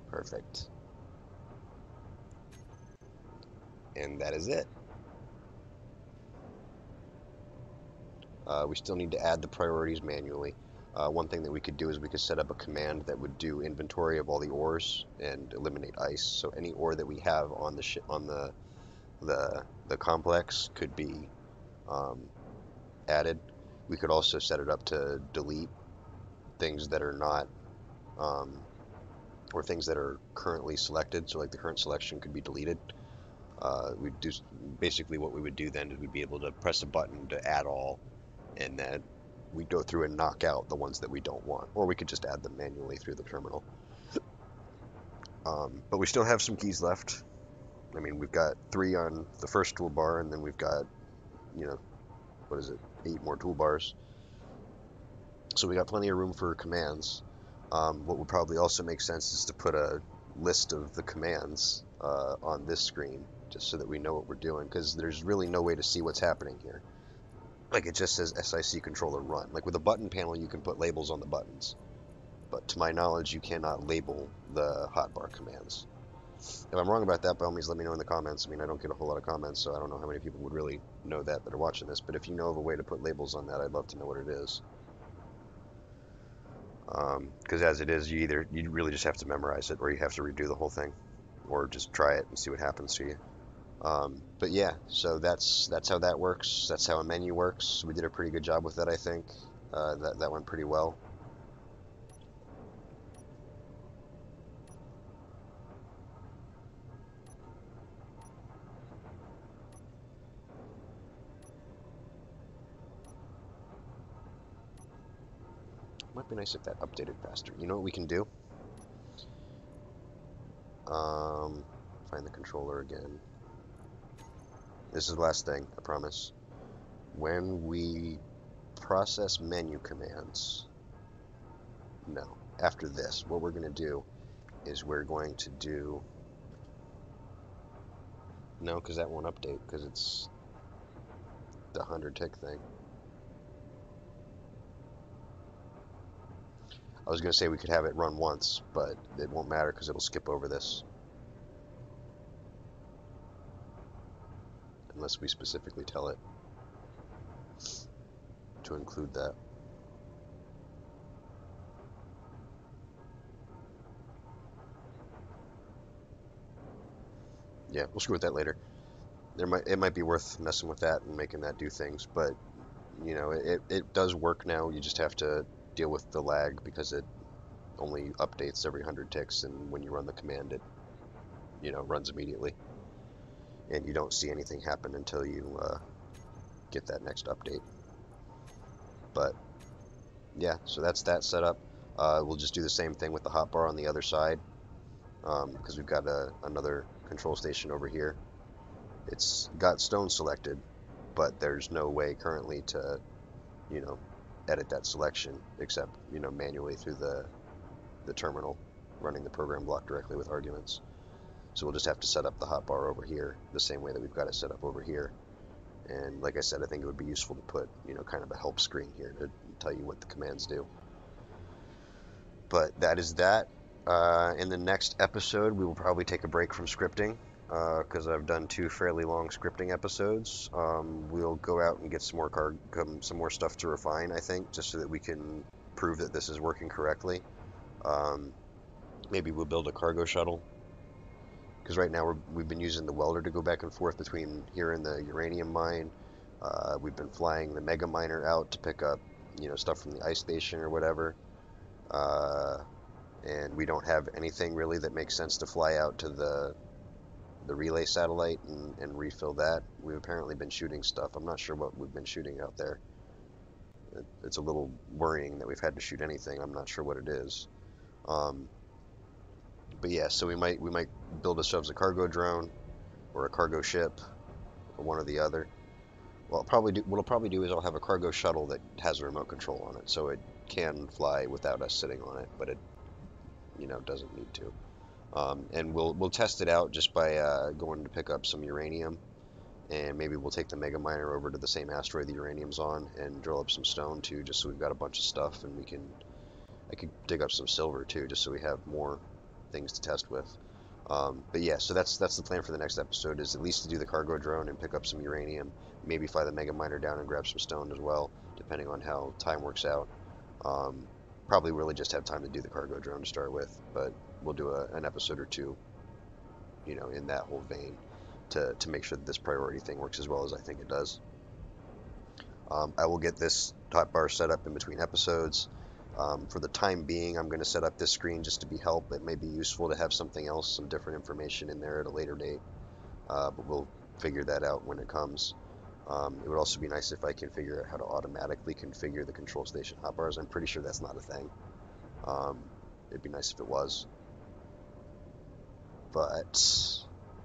Perfect. And that is it. Uh, we still need to add the priorities manually. Uh, one thing that we could do is we could set up a command that would do inventory of all the ores and eliminate ice. So any ore that we have on the on the the the complex could be um, added. We could also set it up to delete things that are not um, or things that are currently selected. So like the current selection could be deleted. Uh, we do basically what we would do then is we'd be able to press a button to add all and then we go through and knock out the ones that we don't want, or we could just add them manually through the terminal. Um, but we still have some keys left. I mean, we've got three on the first toolbar, and then we've got, you know, what is it, eight more toolbars. So we got plenty of room for commands. Um, what would probably also make sense is to put a list of the commands uh, on this screen, just so that we know what we're doing, because there's really no way to see what's happening here like it just says SIC controller run. Like with a button panel, you can put labels on the buttons, but to my knowledge, you cannot label the hotbar commands. If I'm wrong about that, by all means, let me know in the comments. I mean, I don't get a whole lot of comments, so I don't know how many people would really know that that are watching this. But if you know of a way to put labels on that, I'd love to know what it is. Because um, as it is, you either you really just have to memorize it, or you have to redo the whole thing, or just try it and see what happens to you. Um, but yeah, so that's that's how that works. That's how a menu works. We did a pretty good job with that, I think. Uh, that that went pretty well. Might be nice if that updated faster. You know what we can do? Um, find the controller again. This is the last thing, I promise. When we process menu commands, no, after this, what we're going to do is we're going to do, no, because that won't update, because it's the 100 tick thing. I was going to say we could have it run once, but it won't matter because it'll skip over this. Unless we specifically tell it to include that. Yeah, we'll screw with that later. There might it might be worth messing with that and making that do things, but you know it, it does work now. You just have to deal with the lag because it only updates every 100 ticks and when you run the command it you know runs immediately and you don't see anything happen until you uh, get that next update. But yeah so that's that setup uh, we'll just do the same thing with the hotbar on the other side because um, we've got a, another control station over here. It's got stone selected but there's no way currently to you know edit that selection except you know manually through the the terminal running the program block directly with arguments. So we'll just have to set up the hotbar over here the same way that we've got it set up over here. And like I said, I think it would be useful to put, you know, kind of a help screen here to tell you what the commands do. But that is that. Uh, in the next episode, we will probably take a break from scripting because uh, I've done two fairly long scripting episodes. Um, we'll go out and get some more car- some more stuff to refine, I think, just so that we can prove that this is working correctly. Um, maybe we'll build a cargo shuttle. Because right now we have been using the welder to go back and forth between here and the uranium mine. Uh, we've been flying the mega miner out to pick up, you know, stuff from the ice station or whatever. Uh, and we don't have anything really that makes sense to fly out to the the relay satellite and, and refill that. We've apparently been shooting stuff. I'm not sure what we've been shooting out there. It, it's a little worrying that we've had to shoot anything. I'm not sure what it is. Um, but yeah, so we might we might build ourselves a cargo drone or a cargo ship or one or the other. Well, I'll probably do, what I'll probably do is I'll have a cargo shuttle that has a remote control on it, so it can fly without us sitting on it, but it you know doesn't need to. Um, and we'll we'll test it out just by uh, going to pick up some uranium, and maybe we'll take the mega miner over to the same asteroid the uranium's on and drill up some stone too, just so we've got a bunch of stuff and we can I could dig up some silver too, just so we have more things to test with. Um, but yeah, so that's that's the plan for the next episode is at least to do the cargo drone and pick up some uranium, maybe fly the mega miner down and grab some stone as well, depending on how time works out. Um, probably really just have time to do the cargo drone to start with, but we'll do a, an episode or two, you know, in that whole vein to, to make sure that this priority thing works as well as I think it does. Um, I will get this hotbar set up in between episodes. Um, for the time being, I'm going to set up this screen just to be help. It may be useful to have something else, some different information in there at a later date, uh, but we'll figure that out when it comes. Um, it would also be nice if I can figure out how to automatically configure the control station hotbars. I'm pretty sure that's not a thing. Um, it'd be nice if it was. But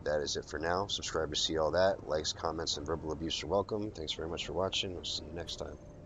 that is it for now. Subscribe to see all that. Likes, comments, and verbal abuse are welcome. Thanks very much for watching. We'll see you next time.